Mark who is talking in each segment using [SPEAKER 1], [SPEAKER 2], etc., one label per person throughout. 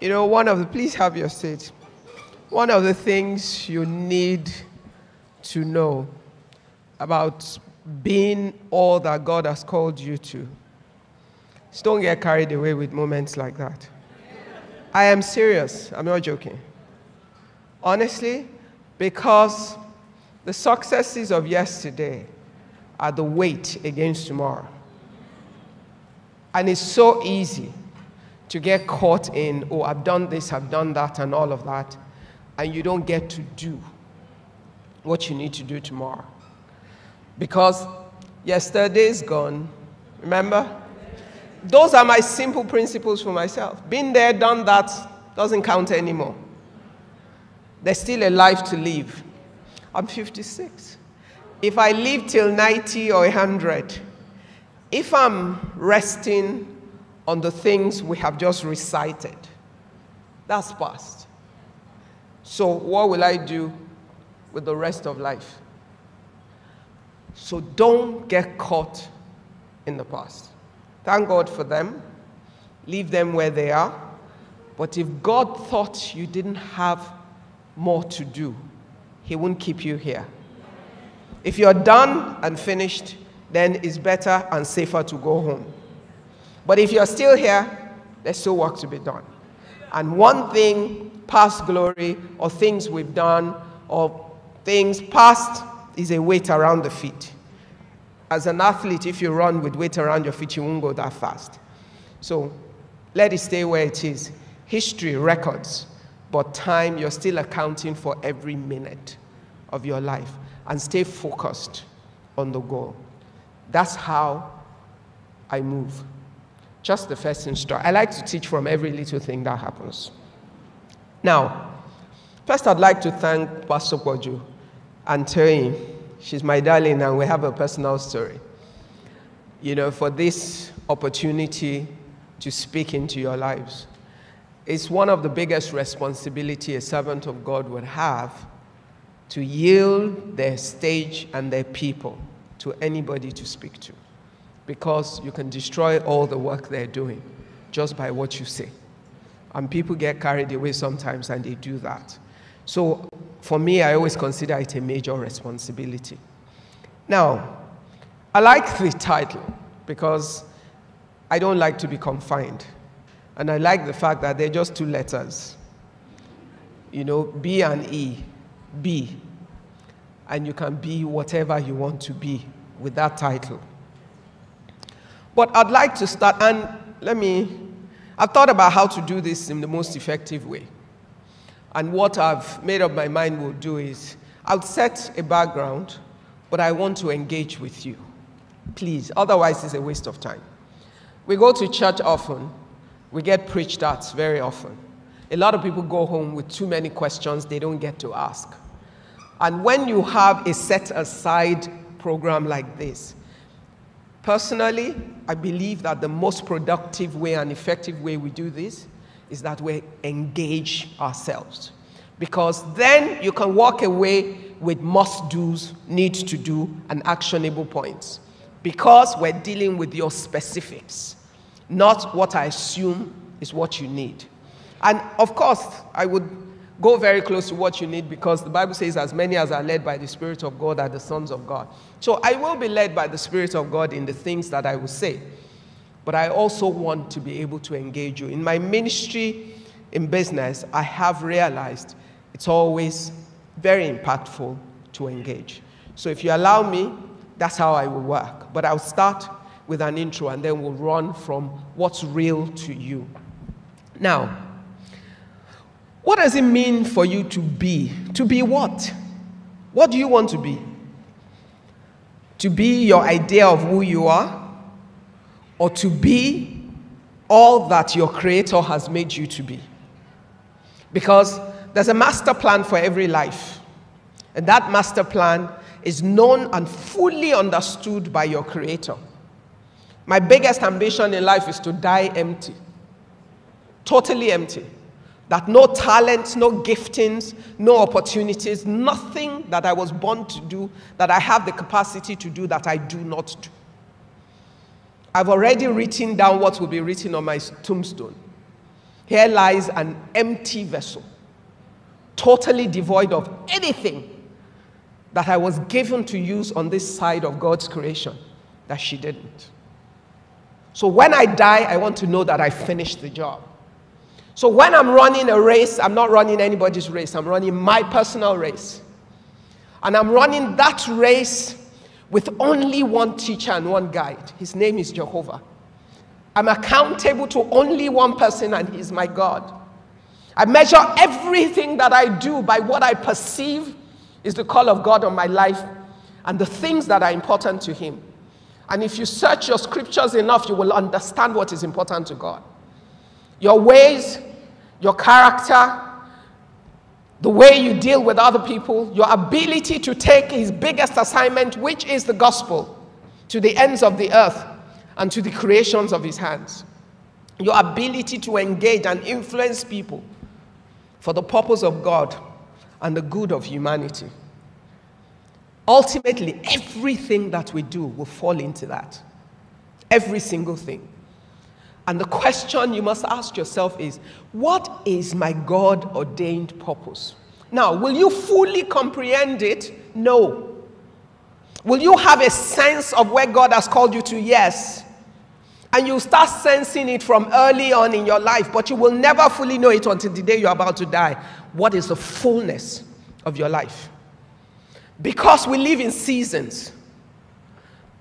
[SPEAKER 1] You know, one of the, please have your seat. One of the things you need to know about being all that God has called you to is don't get carried away with moments like that. I am serious, I'm not joking. Honestly, because the successes of yesterday are the weight against tomorrow. And it's so easy to get caught in, oh, I've done this, I've done that, and all of that, and you don't get to do what you need to do tomorrow. Because yesterday's gone, remember? Those are my simple principles for myself. Been there, done that, doesn't count anymore. There's still a life to live. I'm 56. If I live till 90 or 100, if I'm resting on the things we have just recited. That's past. So, what will I do with the rest of life? So, don't get caught in the past. Thank God for them. Leave them where they are. But if God thought you didn't have more to do, He wouldn't keep you here. If you're done and finished, then it's better and safer to go home. But if you're still here, there's still work to be done. And one thing, past glory, or things we've done, or things past, is a weight around the feet. As an athlete, if you run with weight around your feet, you won't go that fast. So let it stay where it is. History, records, but time, you're still accounting for every minute of your life. And stay focused on the goal. That's how I move. Just the first instruction. I like to teach from every little thing that happens. Now, first I'd like to thank Pastor Poju and Terry. She's my darling, and we have a personal story. You know, for this opportunity to speak into your lives. It's one of the biggest responsibility a servant of God would have to yield their stage and their people to anybody to speak to because you can destroy all the work they're doing just by what you say. And people get carried away sometimes and they do that. So for me, I always consider it a major responsibility. Now, I like the title because I don't like to be confined. And I like the fact that they're just two letters. You know, B and E. B. And you can be whatever you want to be with that title. But I'd like to start, and let me, I've thought about how to do this in the most effective way. And what I've made up my mind will do is I'll set a background, but I want to engage with you. Please, otherwise, it's a waste of time. We go to church often, we get preached at very often. A lot of people go home with too many questions they don't get to ask. And when you have a set aside program like this, Personally, I believe that the most productive way and effective way we do this is that we engage ourselves. Because then you can walk away with must do's, need to do, and actionable points. Because we're dealing with your specifics, not what I assume is what you need. And of course, I would Go very close to what you need because the Bible says, as many as are led by the Spirit of God are the sons of God. So I will be led by the Spirit of God in the things that I will say. But I also want to be able to engage you. In my ministry, in business, I have realized it's always very impactful to engage. So if you allow me, that's how I will work. But I'll start with an intro and then we'll run from what's real to you. Now, what does it mean for you to be? To be what? What do you want to be? To be your idea of who you are? Or to be all that your Creator has made you to be? Because there's a master plan for every life. And that master plan is known and fully understood by your Creator. My biggest ambition in life is to die empty, totally empty that no talents, no giftings, no opportunities, nothing that I was born to do, that I have the capacity to do, that I do not do. I've already written down what will be written on my tombstone. Here lies an empty vessel, totally devoid of anything that I was given to use on this side of God's creation that she didn't. So when I die, I want to know that I finished the job. So when I'm running a race, I'm not running anybody's race, I'm running my personal race. And I'm running that race with only one teacher and one guide. His name is Jehovah. I'm accountable to only one person, and He's my God. I measure everything that I do by what I perceive is the call of God on my life and the things that are important to Him. And if you search your scriptures enough, you will understand what is important to God. Your ways, your character, the way you deal with other people, your ability to take His biggest assignment, which is the gospel, to the ends of the earth and to the creations of His hands. Your ability to engage and influence people for the purpose of God and the good of humanity. Ultimately, everything that we do will fall into that. Every single thing. And the question you must ask yourself is what is my God ordained purpose? Now, will you fully comprehend it? No. Will you have a sense of where God has called you to? Yes. And you start sensing it from early on in your life, but you will never fully know it until the day you're about to die. What is the fullness of your life? Because we live in seasons.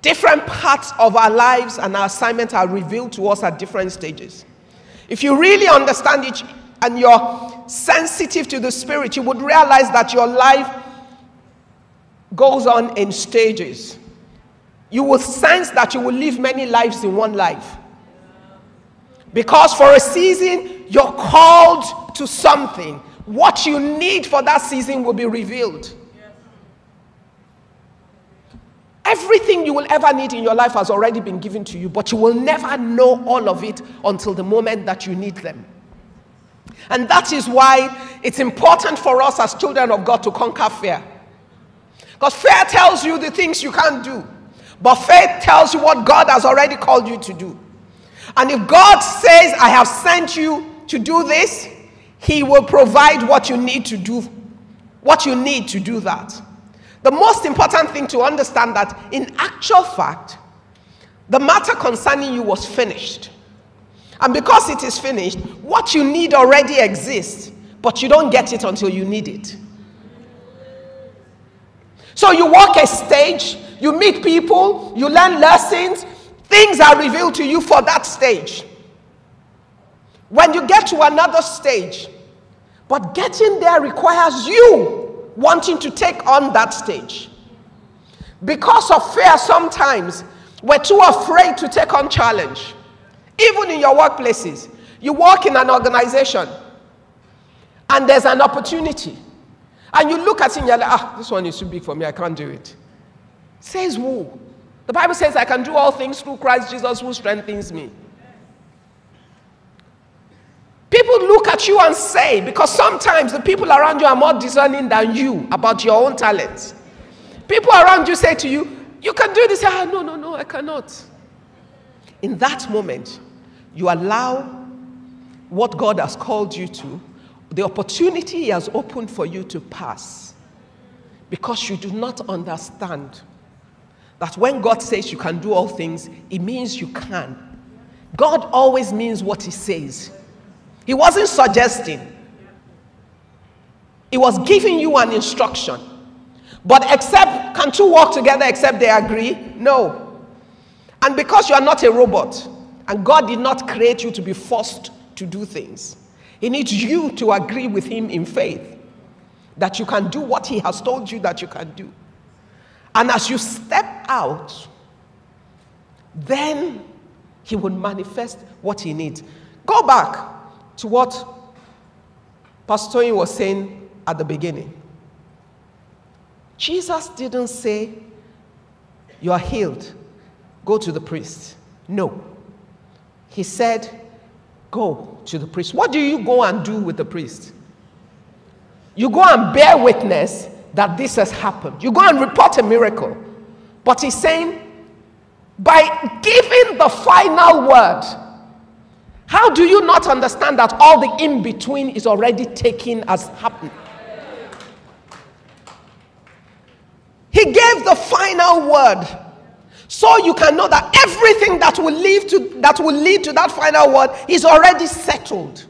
[SPEAKER 1] Different parts of our lives and our assignments are revealed to us at different stages. If you really understand it and you're sensitive to the Spirit, you would realize that your life goes on in stages. You will sense that you will live many lives in one life. Because for a season, you're called to something. What you need for that season will be revealed. Everything you will ever need in your life has already been given to you, but you will never know all of it until the moment that you need them. And that is why it's important for us as children of God to conquer fear. Because fear tells you the things you can't do, but faith tells you what God has already called you to do. And if God says, I have sent you to do this, He will provide what you need to do, what you need to do that. The most important thing to understand that in actual fact, the matter concerning you was finished. And because it is finished, what you need already exists, but you don't get it until you need it. So you walk a stage, you meet people, you learn lessons, things are revealed to you for that stage. When you get to another stage, but getting there requires you wanting to take on that stage. Because of fear, sometimes we're too afraid to take on challenge. Even in your workplaces, you work in an organization and there's an opportunity. And you look at it and you're like, ah, this one is too big for me, I can't do it. Says who? The Bible says, I can do all things through Christ Jesus who strengthens me. People look at you and say, because sometimes the people around you are more discerning than you about your own talents. People around you say to you, You can do this. Ah, no, no, no, I cannot. In that moment, you allow what God has called you to, the opportunity He has opened for you to pass, because you do not understand that when God says you can do all things, it means you can. God always means what He says. He wasn't suggesting, he was giving you an instruction. But except, can two walk together except they agree? No. And because you are not a robot, and God did not create you to be forced to do things, He needs you to agree with Him in faith that you can do what He has told you that you can do. And as you step out, then He will manifest what He needs. Go back to what Pastor Tony was saying at the beginning. Jesus didn't say, You are healed, go to the priest. No. He said, Go to the priest. What do you go and do with the priest? You go and bear witness that this has happened. You go and report a miracle. But he's saying, by giving the final word. How do you not understand that all the in between is already taken as happened? He gave the final word. So you can know that everything that will lead to that will lead to that final word is already settled.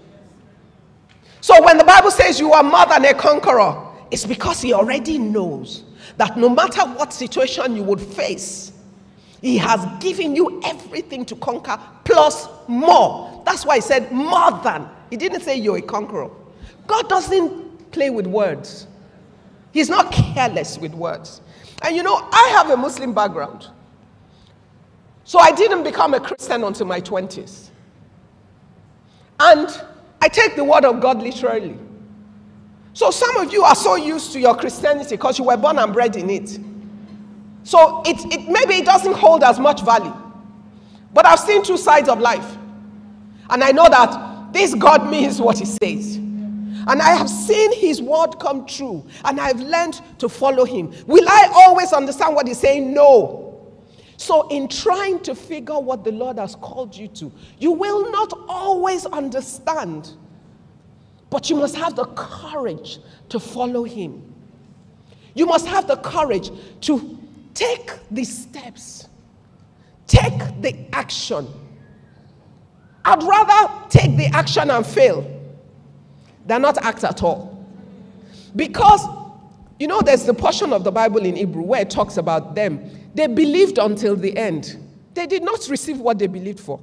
[SPEAKER 1] So when the Bible says you are more than a conqueror, it's because he already knows that no matter what situation you would face, he has given you everything to conquer plus more. That's why he said more than. He didn't say you're a conqueror. God doesn't play with words. He's not careless with words. And you know, I have a Muslim background. So I didn't become a Christian until my 20s. And I take the word of God literally. So some of you are so used to your Christianity because you were born and bred in it. So it, it maybe it doesn't hold as much value. But I've seen two sides of life. And I know that this God means what he says. And I have seen his word come true. And I've learned to follow him. Will I always understand what he's saying? No. So, in trying to figure what the Lord has called you to, you will not always understand. But you must have the courage to follow him. You must have the courage to take the steps, take the action. I'd rather take the action and fail than not act at all. Because, you know, there's the portion of the Bible in Hebrew where it talks about them. They believed until the end. They did not receive what they believed for.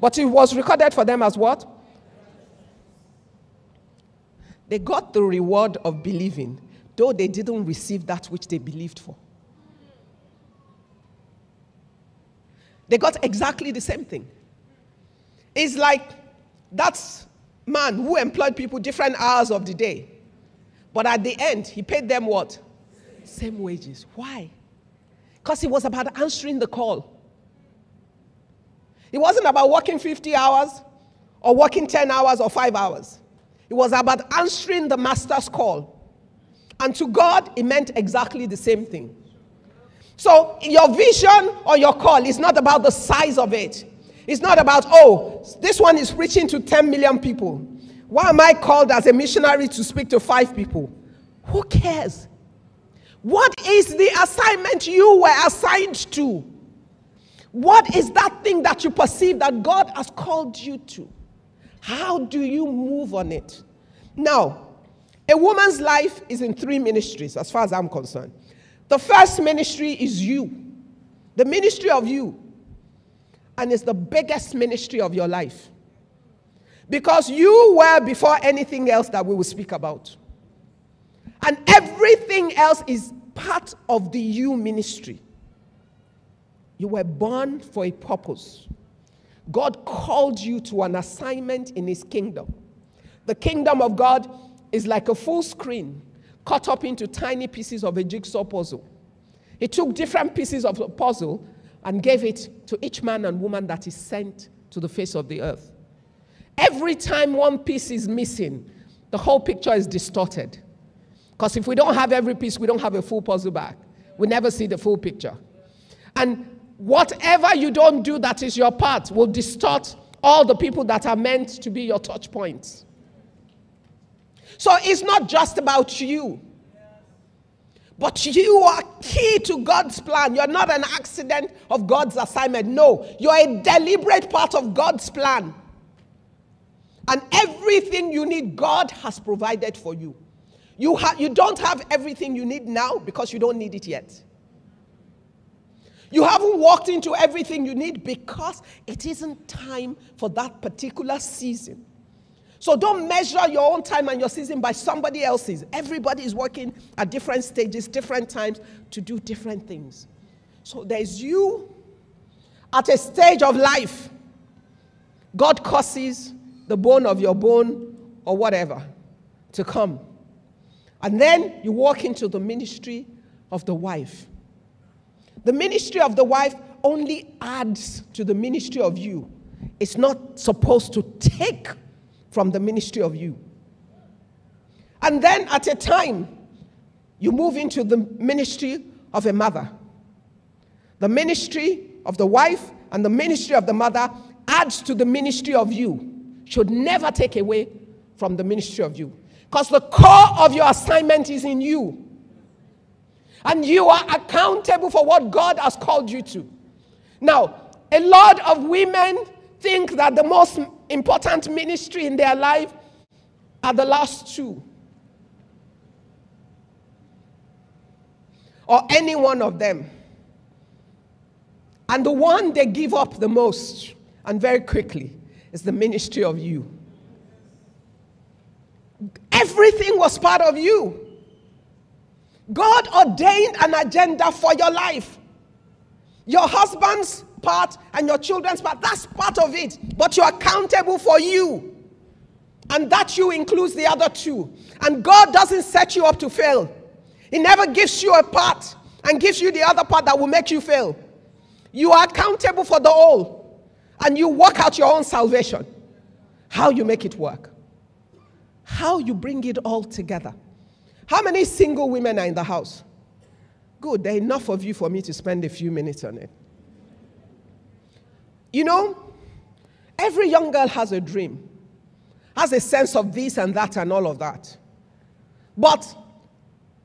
[SPEAKER 1] But it was recorded for them as what? They got the reward of believing, though they didn't receive that which they believed for. They got exactly the same thing. It's like that man who employed people different hours of the day. But at the end, he paid them what? Same wages. Why? Because it was about answering the call. It wasn't about working 50 hours or working 10 hours or 5 hours. It was about answering the master's call. And to God, it meant exactly the same thing. So, your vision or your call is not about the size of it. It's not about, oh, this one is reaching to 10 million people. Why am I called as a missionary to speak to five people? Who cares? What is the assignment you were assigned to? What is that thing that you perceive that God has called you to? How do you move on it? Now, a woman's life is in three ministries, as far as I'm concerned. The first ministry is you, the ministry of you, and it's the biggest ministry of your life. Because you were before anything else that we will speak about. And everything else is part of the you ministry. You were born for a purpose. God called you to an assignment in His kingdom. The kingdom of God is like a full screen cut up into tiny pieces of a jigsaw puzzle. He took different pieces of the puzzle and gave it to each man and woman that is sent to the face of the earth. Every time one piece is missing, the whole picture is distorted. Because if we don't have every piece, we don't have a full puzzle back. We never see the full picture. And whatever you don't do that is your part will distort all the people that are meant to be your touch points. So it's not just about you. But you are key to God's plan. You're not an accident of God's assignment. No, you're a deliberate part of God's plan. And everything you need, God has provided for you. You, ha- you don't have everything you need now because you don't need it yet. You haven't walked into everything you need because it isn't time for that particular season. So don't measure your own time and your season by somebody else's. Everybody is working at different stages, different times to do different things. So there's you at a stage of life. God causes the bone of your bone or whatever to come. And then you walk into the ministry of the wife. The ministry of the wife only adds to the ministry of you. It's not supposed to take from the ministry of you. And then at a time, you move into the ministry of a mother. The ministry of the wife and the ministry of the mother adds to the ministry of you, should never take away from the ministry of you. Because the core of your assignment is in you. And you are accountable for what God has called you to. Now, a lot of women think that the most important ministry in their life are the last two. Or any one of them. And the one they give up the most and very quickly is the ministry of you. Everything was part of you. God ordained an agenda for your life. Your husband's part and your children's part. That's part of it. But you're accountable for you. And that you includes the other two. And God doesn't set you up to fail. He never gives you a part and gives you the other part that will make you fail. You are accountable for the whole. And you work out your own salvation. How you make it work. How you bring it all together. How many single women are in the house? Good, there are enough of you for me to spend a few minutes on it. You know, every young girl has a dream, has a sense of this and that and all of that. But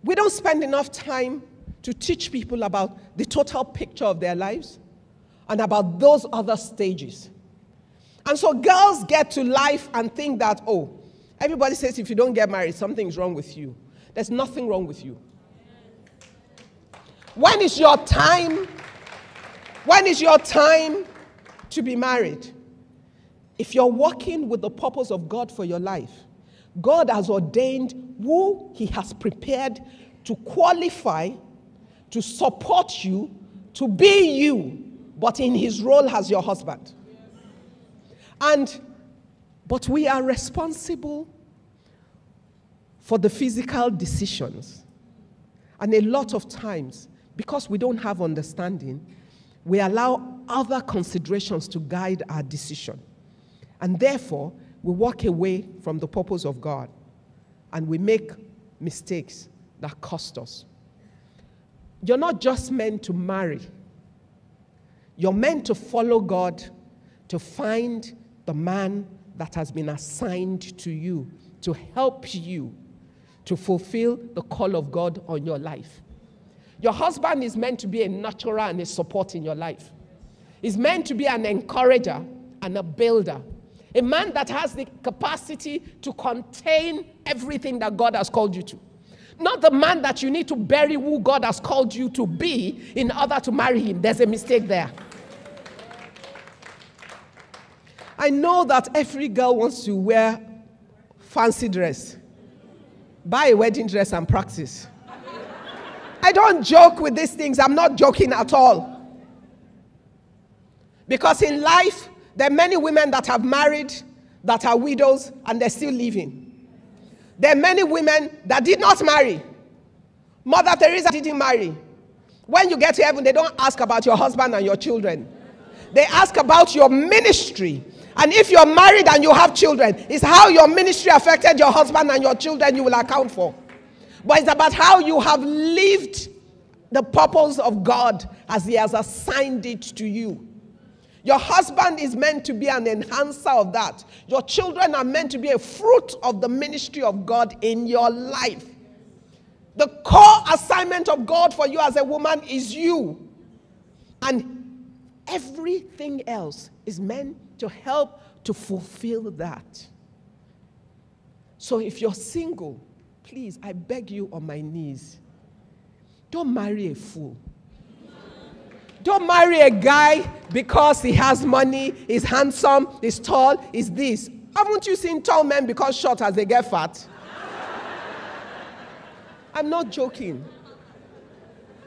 [SPEAKER 1] we don't spend enough time to teach people about the total picture of their lives and about those other stages. And so girls get to life and think that, oh, everybody says if you don't get married, something's wrong with you. There's nothing wrong with you. When is your time? When is your time to be married. If you're working with the purpose of God for your life, God has ordained who He has prepared to qualify, to support you, to be you, but in His role as your husband. And, but we are responsible for the physical decisions. And a lot of times, because we don't have understanding, we allow other considerations to guide our decision. And therefore, we walk away from the purpose of God and we make mistakes that cost us. You're not just meant to marry, you're meant to follow God to find the man that has been assigned to you to help you to fulfill the call of God on your life. Your husband is meant to be a nurturer and a support in your life. He's meant to be an encourager and a builder. A man that has the capacity to contain everything that God has called you to. Not the man that you need to bury who God has called you to be in order to marry him. There's a mistake there. I know that every girl wants to wear fancy dress. Buy a wedding dress and practice. I don't joke with these things. I'm not joking at all. Because in life, there are many women that have married, that are widows, and they're still living. There are many women that did not marry. Mother Teresa didn't marry. When you get to heaven, they don't ask about your husband and your children. They ask about your ministry. And if you're married and you have children, it's how your ministry affected your husband and your children you will account for. But it's about how you have lived the purpose of God as He has assigned it to you. Your husband is meant to be an enhancer of that. Your children are meant to be a fruit of the ministry of God in your life. The core assignment of God for you as a woman is you. And everything else is meant to help to fulfill that. So if you're single, please, I beg you on my knees, don't marry a fool. Don't marry a guy because he has money, he's handsome, he's tall, he's this. Haven't you seen tall men because short as they get fat? I'm not joking.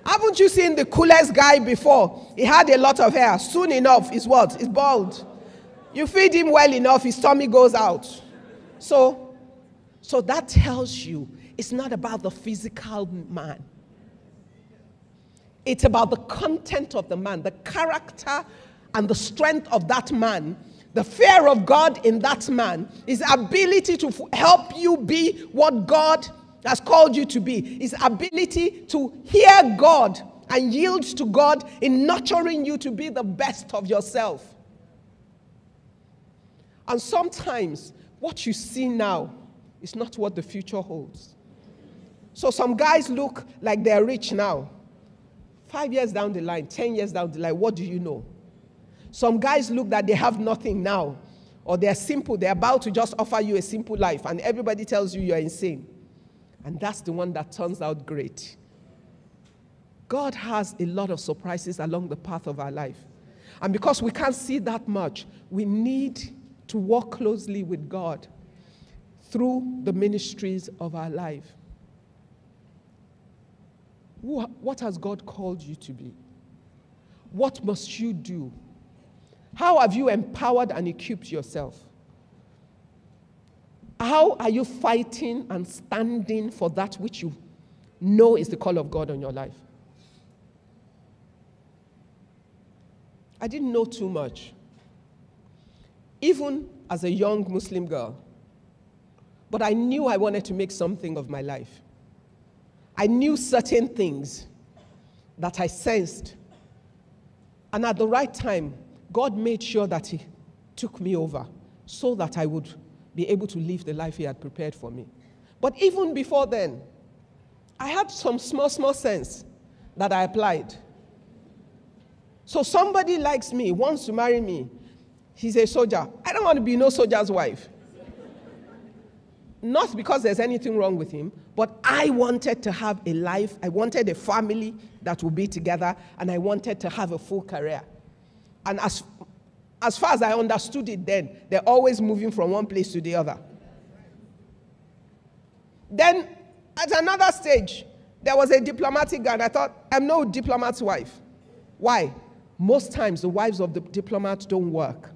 [SPEAKER 1] Haven't you seen the coolest guy before? He had a lot of hair. Soon enough, he's what? He's bald. You feed him well enough, his tummy goes out. So, so that tells you it's not about the physical man. It's about the content of the man, the character and the strength of that man, the fear of God in that man, his ability to help you be what God has called you to be, his ability to hear God and yield to God in nurturing you to be the best of yourself. And sometimes what you see now is not what the future holds. So some guys look like they're rich now. Five years down the line, 10 years down the line, what do you know? Some guys look that they have nothing now, or they're simple, they're about to just offer you a simple life, and everybody tells you you're insane. And that's the one that turns out great. God has a lot of surprises along the path of our life. And because we can't see that much, we need to walk closely with God through the ministries of our life. What has God called you to be? What must you do? How have you empowered and equipped yourself? How are you fighting and standing for that which you know is the call of God on your life? I didn't know too much, even as a young Muslim girl. But I knew I wanted to make something of my life. I knew certain things that I sensed. And at the right time, God made sure that He took me over so that I would be able to live the life He had prepared for me. But even before then, I had some small, small sense that I applied. So somebody likes me, wants to marry me. He's a soldier. I don't want to be no soldier's wife. Not because there's anything wrong with him, but I wanted to have a life. I wanted a family that would be together, and I wanted to have a full career. And as, as far as I understood it then, they're always moving from one place to the other. Then, at another stage, there was a diplomatic guy, I thought, I'm no diplomat's wife. Why? Most times, the wives of the diplomats don't work.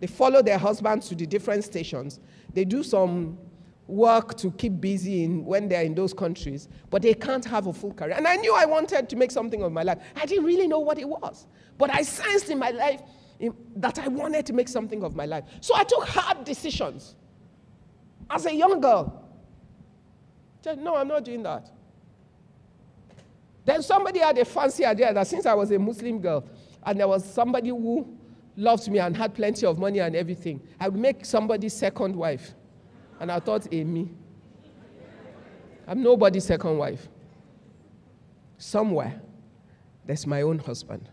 [SPEAKER 1] They follow their husbands to the different stations. They do some work to keep busy in, when they're in those countries, but they can't have a full career. And I knew I wanted to make something of my life. I didn't really know what it was, but I sensed in my life in, that I wanted to make something of my life. So I took hard decisions as a young girl. I said, no, I'm not doing that. Then somebody had a fancy idea that since I was a Muslim girl and there was somebody who loved me and had plenty of money and everything, I would make somebody's second wife. And I thought, eh, Amy, I'm nobody's second wife. Somewhere, there's my own husband.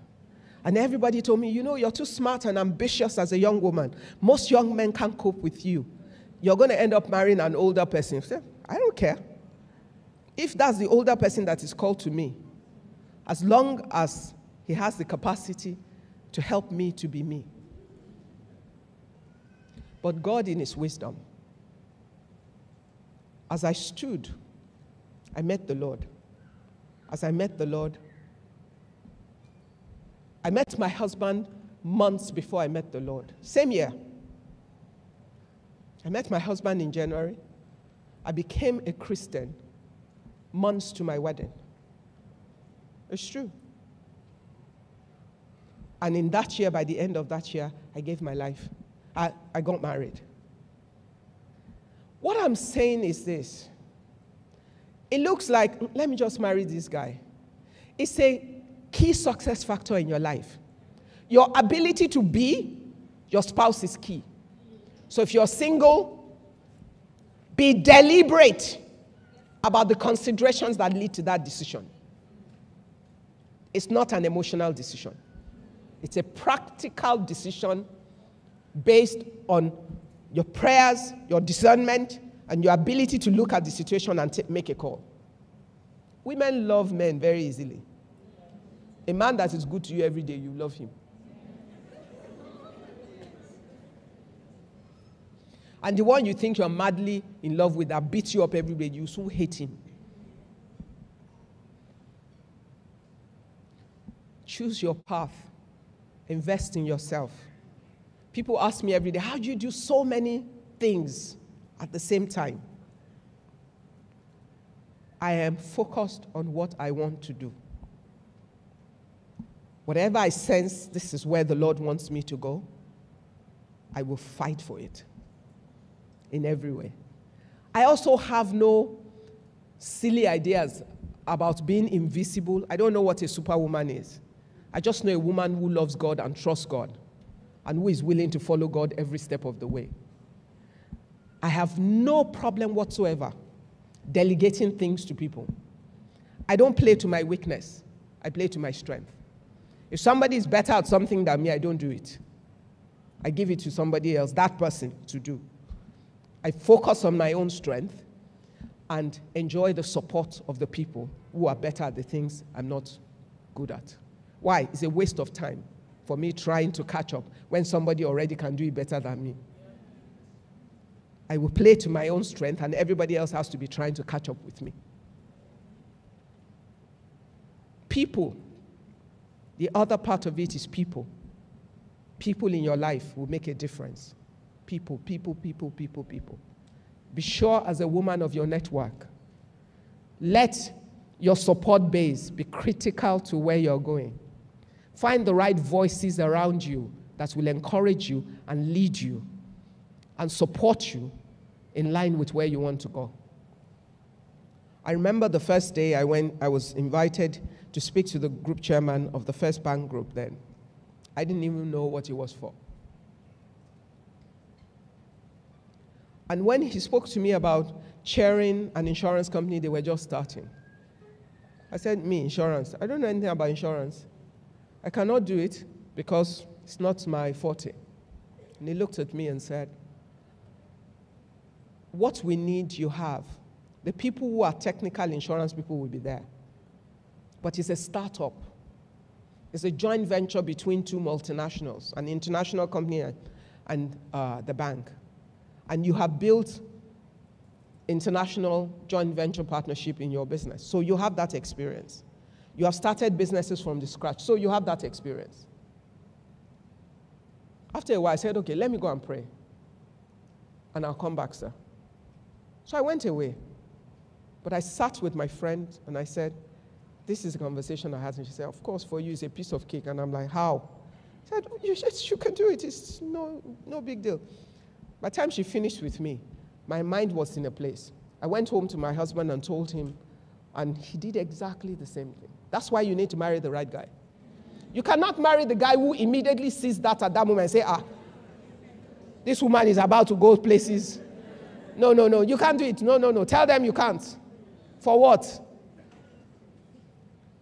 [SPEAKER 1] And everybody told me, you know, you're too smart and ambitious as a young woman. Most young men can't cope with you. You're going to end up marrying an older person. I don't care. If that's the older person that is called to me, as long as he has the capacity to help me to be me. But God, in his wisdom, as I stood, I met the Lord. As I met the Lord, I met my husband months before I met the Lord. Same year. I met my husband in January. I became a Christian months to my wedding. It's true. And in that year, by the end of that year, I gave my life. I, I got married. What I'm saying is this it looks like, let me just marry this guy. It's a key success factor in your life. Your ability to be your spouse is key. So if you're single, be deliberate about the considerations that lead to that decision. It's not an emotional decision, it's a practical decision based on your prayers, your discernment, and your ability to look at the situation and t- make a call. Women love men very easily. A man that is good to you every day, you love him. And the one you think you're madly in love with that beats you up every day, you so hate him. Choose your path, invest in yourself. People ask me every day, How do you do so many things at the same time? I am focused on what I want to do. Whatever I sense this is where the Lord wants me to go, I will fight for it in every way. I also have no silly ideas about being invisible. I don't know what a superwoman is. I just know a woman who loves God and trusts God and who is willing to follow God every step of the way. I have no problem whatsoever delegating things to people. I don't play to my weakness, I play to my strength. If somebody is better at something than me, I don't do it. I give it to somebody else, that person, to do. I focus on my own strength and enjoy the support of the people who are better at the things I'm not good at. Why? It's a waste of time for me trying to catch up when somebody already can do it better than me. I will play to my own strength, and everybody else has to be trying to catch up with me. People, the other part of it is people. People in your life will make a difference. People, people, people, people, people. Be sure as a woman of your network. Let your support base be critical to where you're going. Find the right voices around you that will encourage you and lead you and support you in line with where you want to go. I remember the first day I went, I was invited to speak to the group chairman of the First Bank Group then. I didn't even know what it was for. And when he spoke to me about chairing an insurance company, they were just starting. I said, Me, insurance. I don't know anything about insurance. I cannot do it because it's not my forte. And he looked at me and said, What we need, you have. The people who are technical insurance people will be there. But it's a startup. It's a joint venture between two multinationals, an international company and uh, the bank. And you have built international joint venture partnership in your business. So you have that experience. You have started businesses from the scratch. So you have that experience. After a while, I said, okay, let me go and pray. And I'll come back, sir. So I went away. But I sat with my friend and I said, this is a conversation I had. And she said, Of course, for you, it's a piece of cake. And I'm like, How? She said, oh, You, you can do it. It's no, no big deal. By the time she finished with me, my mind was in a place. I went home to my husband and told him, and he did exactly the same thing. That's why you need to marry the right guy. You cannot marry the guy who immediately sees that at that moment and say, Ah, this woman is about to go places. No, no, no, you can't do it. No, no, no. Tell them you can't. For what?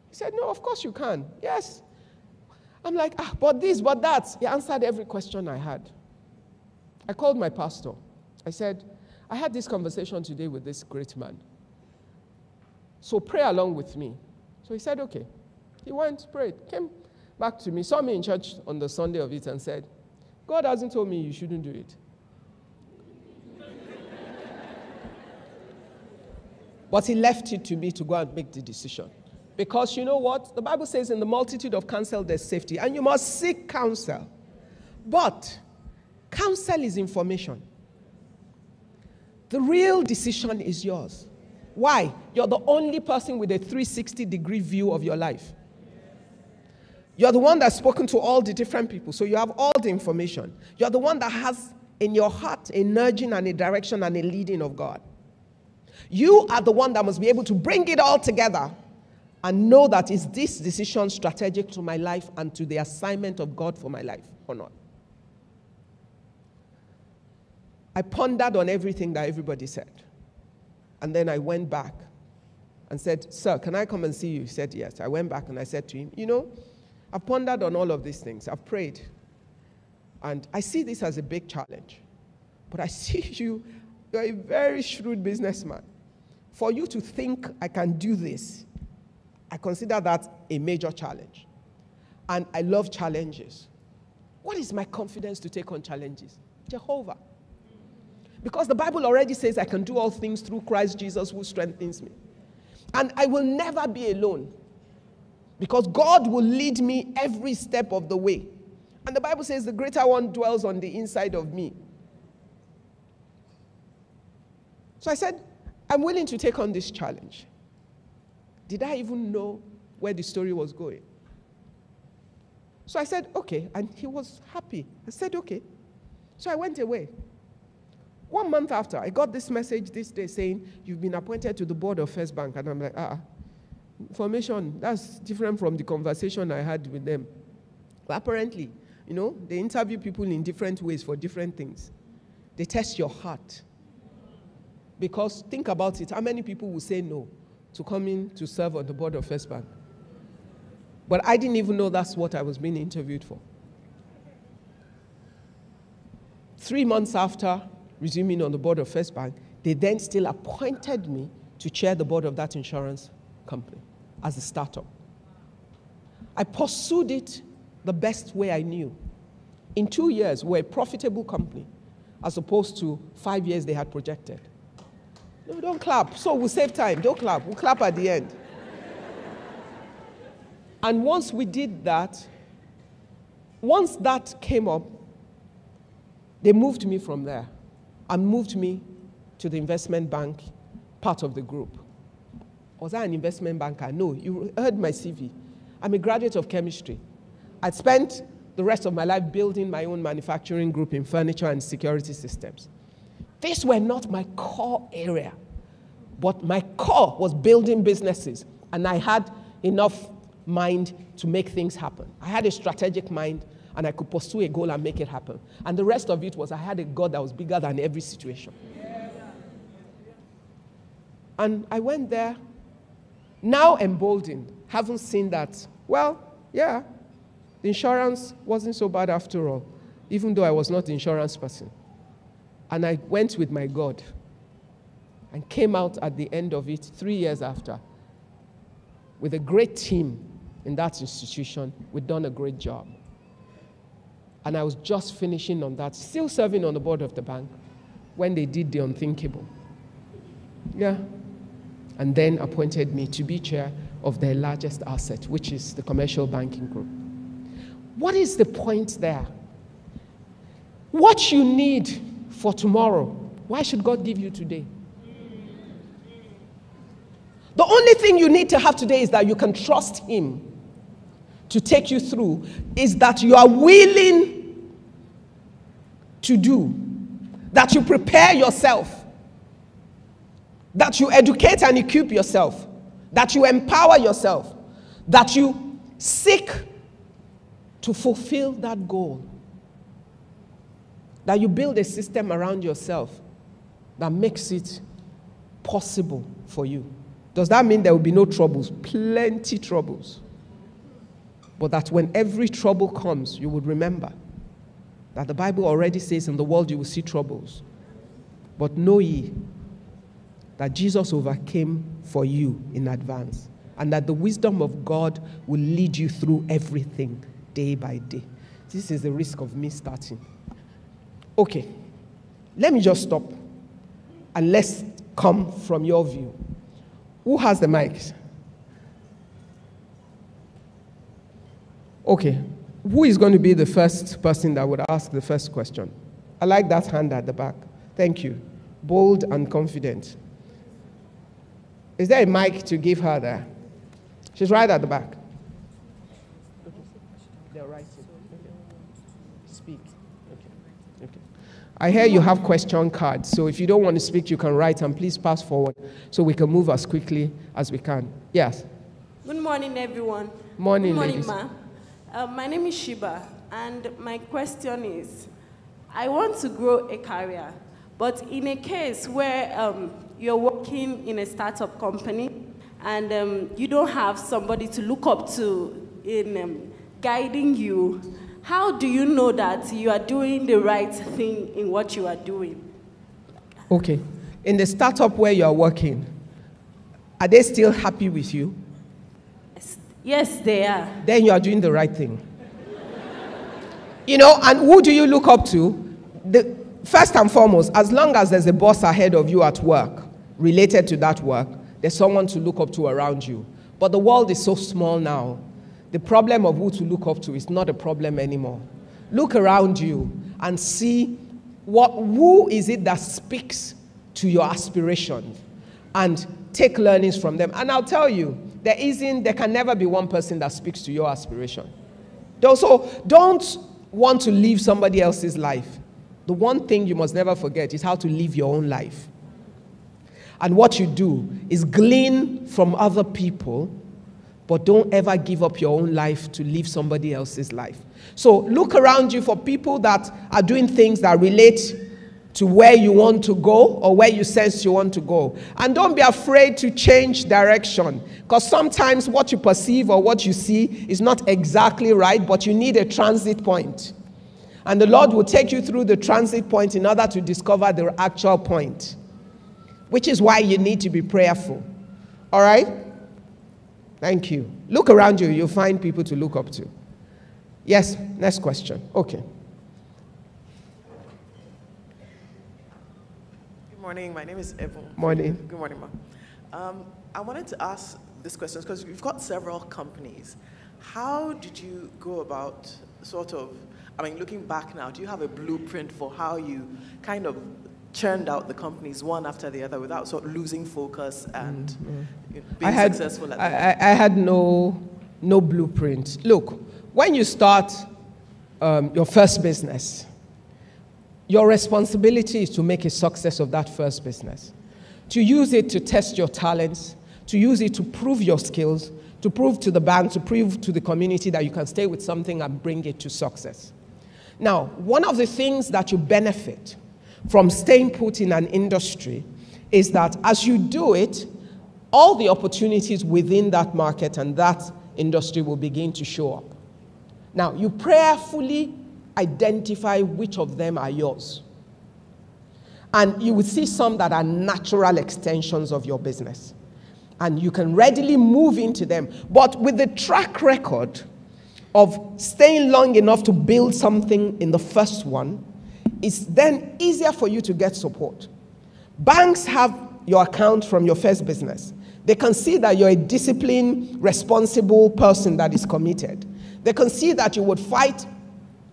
[SPEAKER 1] He said, No, of course you can. Yes. I'm like, ah, but this, but that. He answered every question I had. I called my pastor. I said, I had this conversation today with this great man. So pray along with me. So he said, okay. He went, prayed, came back to me, saw me in church on the Sunday of it, and said, God hasn't told me you shouldn't do it. but he left it to me to go and make the decision. Because you know what? The Bible says, in the multitude of counsel, there's safety, and you must seek counsel. But counsel is information. The real decision is yours. Why? You're the only person with a 360 degree view of your life. You're the one that's spoken to all the different people, so you have all the information. You're the one that has in your heart a nudging and a direction and a leading of God. You are the one that must be able to bring it all together and know that is this decision strategic to my life and to the assignment of God for my life or not. I pondered on everything that everybody said. And then I went back and said, Sir, can I come and see you? He said, Yes. I went back and I said to him, You know, I've pondered on all of these things. I've prayed. And I see this as a big challenge. But I see you, you're a very shrewd businessman. For you to think I can do this I consider that a major challenge. And I love challenges. What is my confidence to take on challenges? Jehovah. Because the Bible already says I can do all things through Christ Jesus who strengthens me. And I will never be alone. Because God will lead me every step of the way. And the Bible says the greater one dwells on the inside of me. So I said, I'm willing to take on this challenge. Did I even know where the story was going? So I said, okay. And he was happy. I said, okay. So I went away. One month after, I got this message this day saying, You've been appointed to the board of First Bank. And I'm like, Ah. Information, that's different from the conversation I had with them. But apparently, you know, they interview people in different ways for different things. They test your heart. Because think about it how many people will say no to coming to serve on the board of First Bank? But I didn't even know that's what I was being interviewed for. Three months after resuming on the board of First Bank, they then still appointed me to chair the board of that insurance company as a startup. I pursued it the best way I knew. In two years, we're a profitable company as opposed to five years they had projected. No, don't clap. So we'll save time. Don't clap. We'll clap at the end. and once we did that, once that came up, they moved me from there and moved me to the investment bank part of the group. Was I an investment banker? No, you heard my CV. I'm a graduate of chemistry. I'd spent the rest of my life building my own manufacturing group in furniture and security systems. These were not my core area, but my core was building businesses, and I had enough mind to make things happen. I had a strategic mind, and I could pursue a goal and make it happen. And the rest of it was I had a God that was bigger than every situation. And I went there, now emboldened, having seen that, well, yeah, the insurance wasn't so bad after all, even though I was not the insurance person. And I went with my God and came out at the end of it, three years after, with a great team in that institution. We'd done a great job. And I was just finishing on that, still serving on the board of the bank when they did the unthinkable. Yeah. And then appointed me to be chair of their largest asset, which is the commercial banking group. What is the point there? What you need for tomorrow, why should God give you today? The only thing you need to have today is that you can trust Him to take you through, is that you are willing to do, that you prepare yourself, that you educate and equip yourself, that you empower yourself, that you seek to fulfill that goal, that you build a system around yourself that makes it possible for you. Does that mean there will be no troubles? Plenty troubles. But that when every trouble comes, you would remember that the Bible already says in the world you will see troubles. But know ye that Jesus overcame for you in advance, and that the wisdom of God will lead you through everything day by day. This is the risk of me starting. Okay, let me just stop and let's come from your view. Who has the mic? Okay. Who is going to be the first person that would ask the first question? I like that hand at the back. Thank you. Bold and confident. Is there a mic to give her there? She's right at the back. They're writing. Speak. Okay. Okay. I hear you have question cards, so if you don't want to speak, you can write and please pass forward so we can move as quickly as we can. Yes.
[SPEAKER 2] Good morning, everyone.
[SPEAKER 1] Morning,
[SPEAKER 2] Good morning,
[SPEAKER 1] ladies.
[SPEAKER 2] ma. Uh, my name is Shiba, and my question is I want to grow a career, but in a case where um, you're working in a startup company and um, you don't have somebody to look up to in um, guiding you, how do you know that you are doing the right thing in what you are doing?
[SPEAKER 1] Okay. In the startup where you are working, are they still happy with you?
[SPEAKER 2] Yes, they are.
[SPEAKER 1] Then you are doing the right thing. You know, and who do you look up to? The, first and foremost, as long as there's a boss ahead of you at work related to that work, there's someone to look up to around you. But the world is so small now. The problem of who to look up to is not a problem anymore. Look around you and see what, who is it that speaks to your aspirations and take learnings from them. And I'll tell you, there isn't, there can never be one person that speaks to your aspiration. So don't want to live somebody else's life. The one thing you must never forget is how to live your own life. And what you do is glean from other people but don't ever give up your own life to live somebody else's life. So look around you for people that are doing things that relate to where you want to go or where you sense you want to go. And don't be afraid to change direction because sometimes what you perceive or what you see is not exactly right, but you need a transit point. And the Lord will take you through the transit point in order to discover the actual point, which is why you need to be prayerful. All right? Thank you. Look around you, you'll find people to look up to. Yes, next question. Okay.
[SPEAKER 3] Morning. My name is Evan.
[SPEAKER 1] Morning.
[SPEAKER 3] Good morning, Ma. Um, I wanted to ask this question because you've got several companies. How did you go about sort of, I mean, looking back now, do you have a blueprint for how you kind of churned out the companies one after the other without sort of losing focus and
[SPEAKER 1] Mm-hmm.
[SPEAKER 3] you know, being
[SPEAKER 1] I had,
[SPEAKER 3] successful at
[SPEAKER 1] I,
[SPEAKER 3] that?
[SPEAKER 1] I I had no, no blueprint. Look, when you start um, your first business, your responsibility is to make a success of that first business, to use it to test your talents, to use it to prove your skills, to prove to the bank, to prove to the community that you can stay with something and bring it to success. Now, one of the things that you benefit from staying put in an industry is that as you do it, all the opportunities within that market and that industry will begin to show up. Now, you prayerfully identify which of them are yours. And you will see some that are natural extensions of your business. And you can readily move into them. But with the track record of staying long enough to build something in the first one, it's then easier for you to get support. Banks have your account from your first business. They can see that you're a disciplined, responsible person that is committed. They can see that you would fight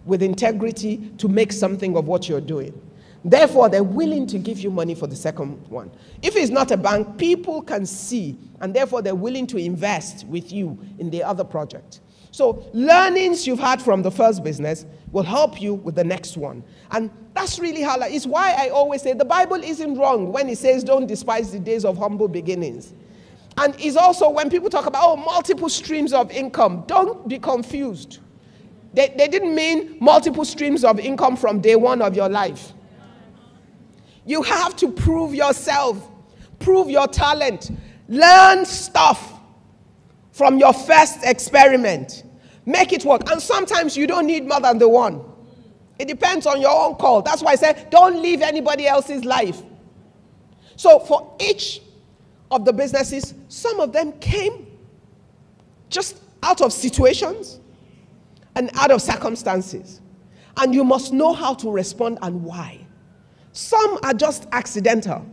[SPEAKER 1] with integrity to make something of what you're doing. Therefore, they're willing to give you money for the second one. If it's not a bank, people can see, and therefore they're willing to invest with you in the other project. So, learnings you've had from the first business will help you with the next one. And that's really how, it's why I always say the Bible isn't wrong when it says don't despise the days of humble beginnings. And it's also when people talk about, oh, multiple streams of income, don't be confused. They, they didn't mean multiple streams of income from day one of your life. You have to prove yourself, prove your talent, learn stuff from your first experiment. Make it work. And sometimes you don't need more than the one. It depends on your own call. That's why I said don't live anybody else's life. So for each of the businesses, some of them came just out of situations and out of circumstances. And you must know how to respond and why. Some are just accidental.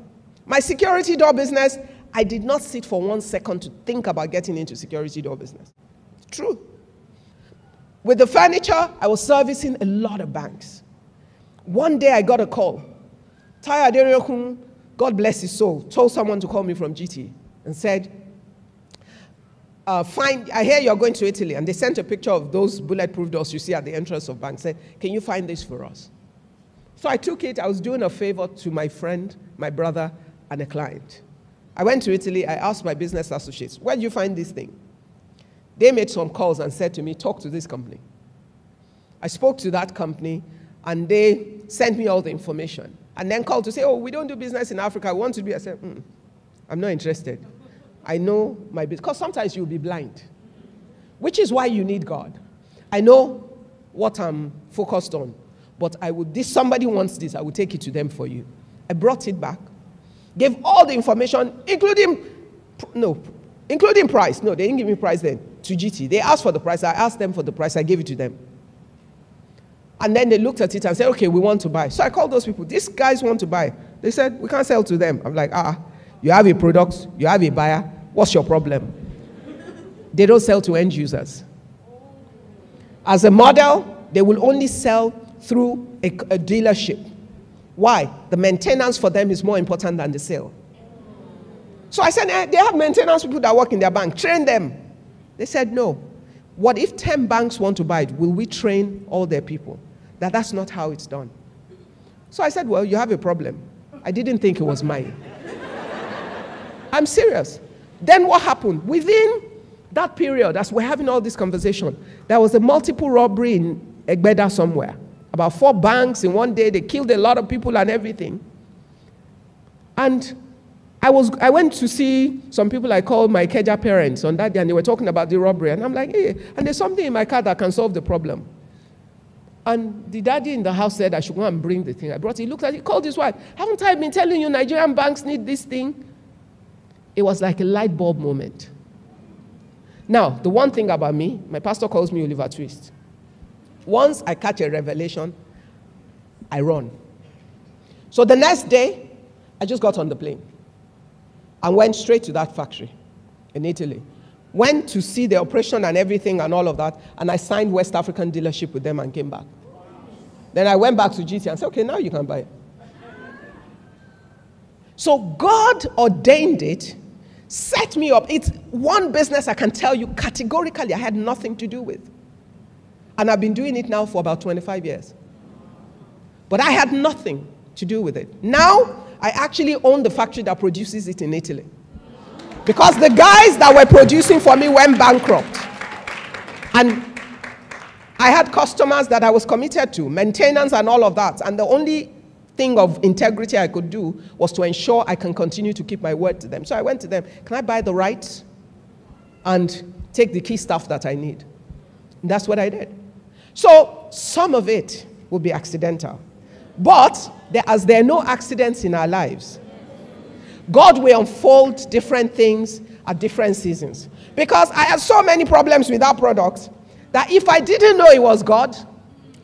[SPEAKER 1] My security door business, I did not sit for one second to think about getting into security door business. True. With the furniture, I was servicing a lot of banks. One day I got a call. Tayo Aderinokun, God bless his soul, told someone to call me from GT and said, uh, find, I hear you're going to Italy. And they sent a picture of those bulletproof doors you see at the entrance of banks. Said, can you find this for us? So I took it. I was doing a favor to my friend, my brother, and a client. I went to Italy. I asked my business associates, where did you find this thing? They made some calls and said to me, talk to this company. I spoke to that company, and they sent me all the information. And then called to say, oh, we don't do business in Africa. We want to be. I said, mm, I'm not interested. I know my business. Because sometimes you'll be blind, which is why you need God. I know what I'm focused on, but I would, this somebody wants this, I will take it to them for you. I brought it back, gave all the information, including, no, including price. No, they didn't give me price then to GT. They asked for the price. I asked them for the price. I gave it to them. And then they looked at it and said, okay, we want to buy. So I called those people. These guys want to buy. They said, we can't sell to them. I'm like, ah, you have a product, you have a buyer. What's your problem? they don't sell to end users. As a model, they will only sell through a, a dealership. Why? The maintenance for them is more important than the sale. So I said, eh, they have maintenance people that work in their bank. Train them. They said, no. What if 10 banks want to buy it? Will we train all their people? That that's not how it's done. So I said, well, you have a problem. I didn't think it was mine. I'm serious. Then what happened? Within that period, as we're having all this conversation, there was a multiple robbery in Egbeda somewhere. About four banks in one day, they killed a lot of people and everything. And I, was, I went to see some people I called my Ikeja parents on that day, and they were talking about the robbery. And I'm like, hey, and there's something in my car that can solve the problem. And the daddy in the house said I should go and bring the thing. I brought it. He looked at it, he called his wife. Haven't I been telling you Nigerian banks need this thing? It was like a light bulb moment. Now, the one thing about me, my pastor calls me Oliver Twist. Once I catch a revelation, I run. So the next day, I just got on the plane and went straight to that factory in Italy. Went to see the operation and everything and all of that, and I signed West African dealership with them and came back. Then I went back to GT and said, okay, now you can buy it. So God ordained it, set me up. It's one business I can tell you categorically I had nothing to do with. And I've been doing it now for about 25 years. But I had nothing to do with it. Now, I actually own the factory that produces it in Italy. Because the guys that were producing for me went bankrupt. And I had customers that I was committed to, maintenance and all of that. And the only thing of integrity I could do was to ensure I can continue to keep my word to them. So I went to them, can I buy the rights and take the key stuff that I need? And that's what I did. So some of it will be accidental. But there, as there are no accidents in our lives, God will unfold different things at different seasons. Because I had so many problems with that product that if I didn't know it was God,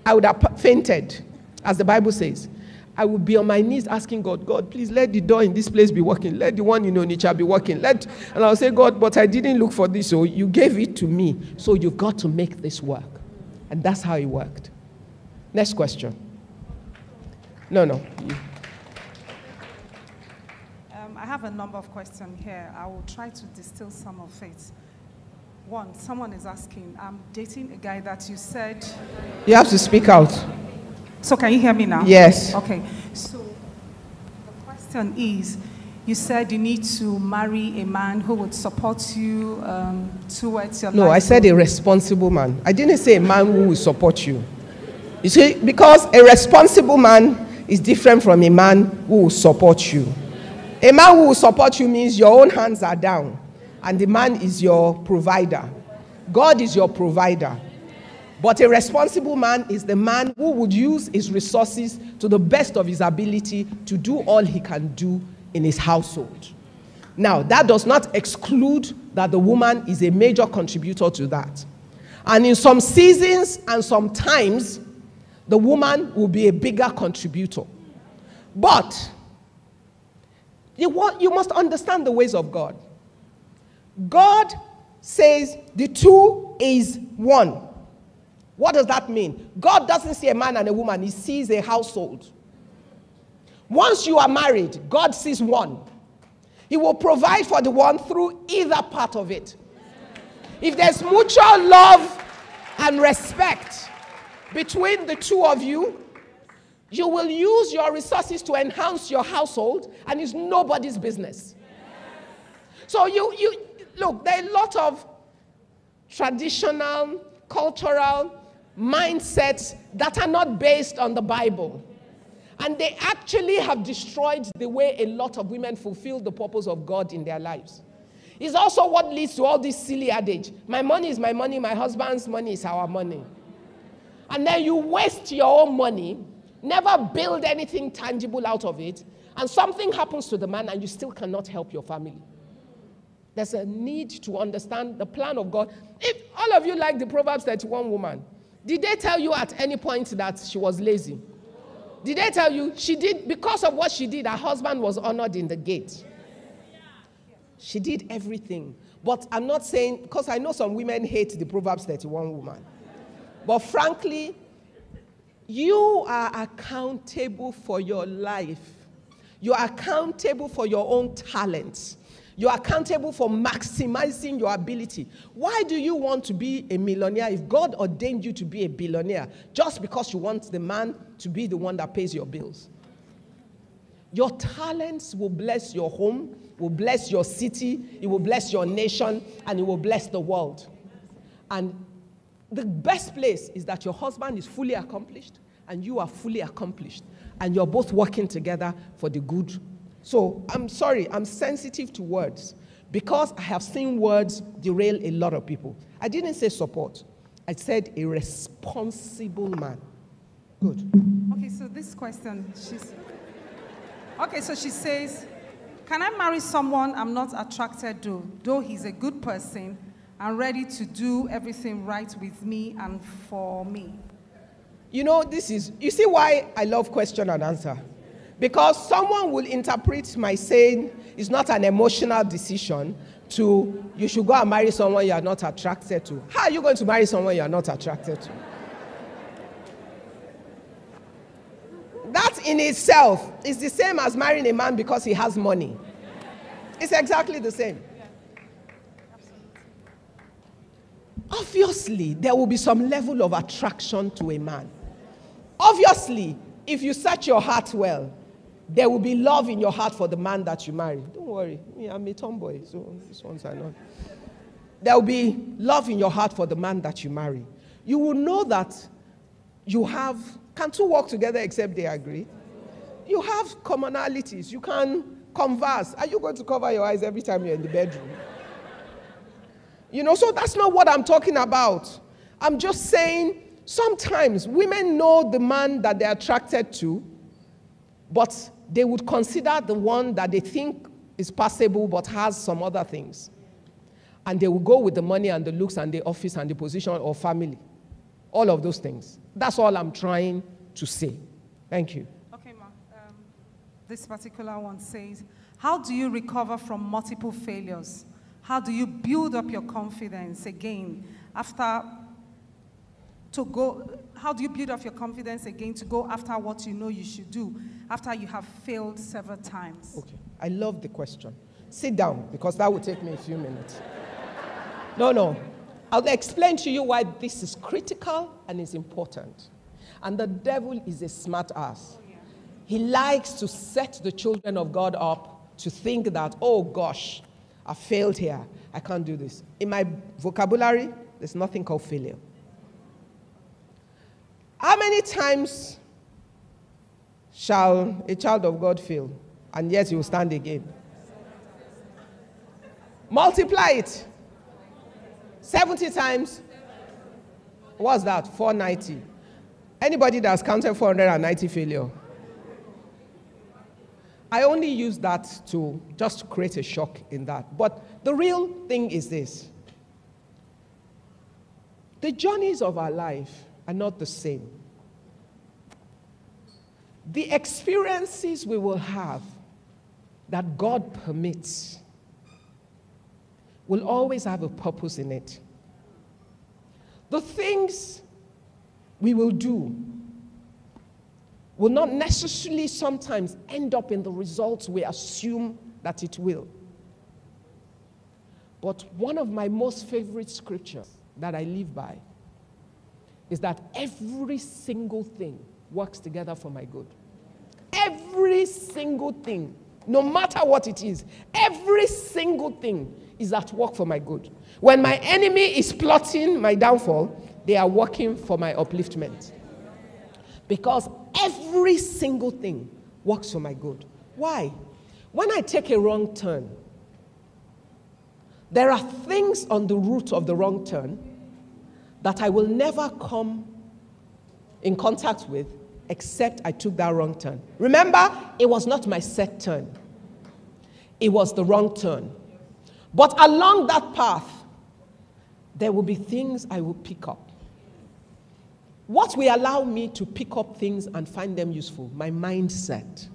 [SPEAKER 1] I would have fainted, as the Bible says. I would be on my knees asking God, God, please let the door in this place be working. Let the one you know in Onitsha be working. Let, and I'll say, God, but I didn't look for this, so you gave it to me. So you've got to make this work. And that's how it worked. Next question. No, no.
[SPEAKER 4] Um, I have a number of questions here. I will try to distill some of it. One, someone is asking, I'm dating a guy that you said.
[SPEAKER 1] You have to speak out.
[SPEAKER 4] So, can you hear me now?
[SPEAKER 1] Yes.
[SPEAKER 4] Okay. So, the question is you said you need to marry a man who would support you um, towards your
[SPEAKER 1] No,
[SPEAKER 4] life
[SPEAKER 1] I said a responsible man. I didn't say a man who will support you. You see, because a responsible man is different from a man who will support you. A man who will support you means your own hands are down, and the man is your provider. God is your provider. But a responsible man is the man who would use his resources to the best of his ability to do all he can do in his household. Now, that does not exclude that the woman is a major contributor to that. And in some seasons and some times, the woman will be a bigger contributor. But you, must understand the ways of God. God says the two is one. What does that mean? God doesn't see a man and a woman, He sees a household. Once you are married, God sees one. He will provide for the one through either part of it. If there's mutual love and respect between the two of you, you will use your resources to enhance your household, and it's nobody's business. So you, you look, there are a lot of traditional, cultural mindsets that are not based on the Bible. And they actually have destroyed the way a lot of women fulfill the purpose of God in their lives. It's also what leads to all this silly adage my money is my money, my husband's money is our money. And then you waste your own money, never build anything tangible out of it, and something happens to the man and you still cannot help your family. There's a need to understand the plan of God. If all of you like the Proverbs 31 woman, did they tell you at any point that she was lazy? Did they tell you she did, because of what she did, her husband was honored in the gate? She did everything. But I'm not saying, because I know some women hate the Proverbs 31 woman. But frankly, you are accountable for your life. You're accountable for your own talents. You're accountable for maximizing your ability. Why do you want to be a millionaire if God ordained you to be a billionaire just because you want the man to be the one that pays your bills? Your talents will bless your home, will bless your city, it will bless your nation, and it will bless the world. And the best place is that your husband is fully accomplished and you are fully accomplished, and you're both working together for the good. So I'm sorry, I'm sensitive to words because I have seen words derail a lot of people. I didn't say support, I said a responsible man. Good.
[SPEAKER 4] Okay, so this question, she's. Okay, so she says, Can I marry someone I'm not attracted to, though he's a good person and ready to do everything right with me and for me?
[SPEAKER 1] You know, this is, you see why I love question and answer? Because someone will interpret my saying it's not an emotional decision to you should go and marry someone you are not attracted to. How are you going to marry someone you are not attracted to? That in itself is the same as marrying a man because he has money. It's exactly the same. Obviously, there will be some level of attraction to a man. Obviously, if you search your heart well, there will be love in your heart for the man that you marry. Don't worry, me, I'm a tomboy, so these ones are not. There will be love in your heart for the man that you marry. You will know that you have, can two walk together except they agree? You have commonalities. You can converse. Are you going to cover your eyes every time you're in the bedroom? You know, so that's not what I'm talking about. I'm just saying sometimes women know the man that they're attracted to, but they would consider the one that they think is passable but has some other things. And they will go with the money and the looks and the office and the position or family. All of those things. That's all I'm trying to say. Thank you.
[SPEAKER 4] Okay, ma. Um, this particular one says, How do you recover from multiple failures? How do you build up your confidence again after to go how do you build up your confidence again to go after what you know you should do after you have failed several times?
[SPEAKER 1] Okay. I love the question. Sit down because that will take me a few minutes. No no. I'll explain to you why this is critical and is important. And the devil is a smart ass. He likes to set the children of god up to think that oh gosh i failed here. I can't do this. In my vocabulary there's nothing called failure how many times shall a child of God fail and yet he will stand again? Multiply it. 70 times. What's that? 490. Anybody that's counted 490 failure? I only use that to just create a shock in that. But the real thing is this the journeys of our life are not the same. The experiences we will have that God permits will always have a purpose in it. The things we will do will not necessarily sometimes end up in the results we assume that it will. But one of my most favorite scriptures that I live by is that every single thing works together for my good. Every single thing, no matter what it is, every single thing is at work for my good. When my enemy is plotting my downfall, they are working for my upliftment. Because every single thing works for my good. Why? When I take a wrong turn, there are things on the route of the wrong turn that I will never come in contact with except I took that wrong turn. Remember, it was not my set turn, it was the wrong turn. But along that path, there will be things I will pick up. What will allow me to pick up things and find them useful? My mindset.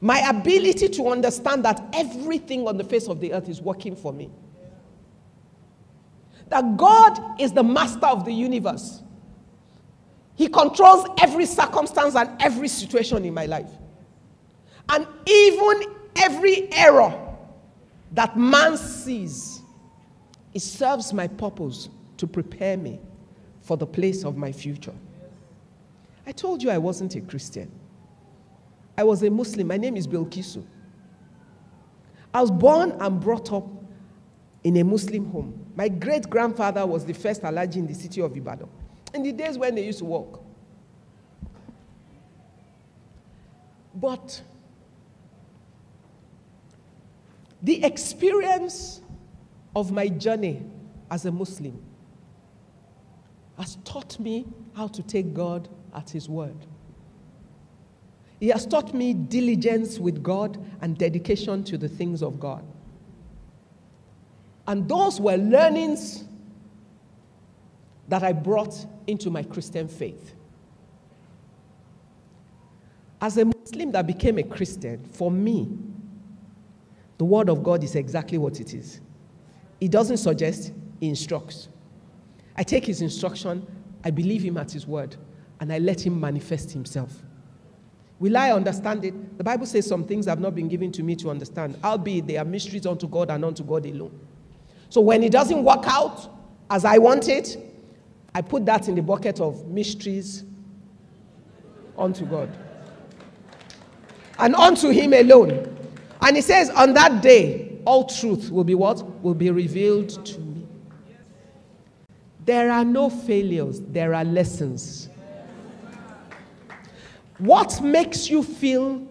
[SPEAKER 1] My ability to understand that everything on the face of the earth is working for me that God is the master of the universe. He controls every circumstance and every situation in my life. And even every error that man sees, it serves my purpose to prepare me for the place of my future. I told you I wasn't a Christian. I was a Muslim. My name is Bilkisu. I was born and brought up in a Muslim home. My great grandfather was the first Alhaji in the city of Ibadan in the days when they used to walk. But the experience of my journey as a Muslim has taught me how to take God at His word. He has taught me diligence with God and dedication to the things of God. And those were learnings that I brought into my Christian faith. As a Muslim that became a Christian, for me, the Word of God is exactly what it is. It doesn't suggest, it instructs. I take His instruction, I believe Him at His Word, and I let Him manifest Himself. Will I understand it? The Bible says some things have not been given to me to understand, albeit they are mysteries unto God and unto God alone. So when it doesn't work out as I want it, I put that in the bucket of mysteries unto God and unto Him alone. And He says, on that day, all truth will be what? Will be revealed to me. There are no failures, there are lessons. What makes you feel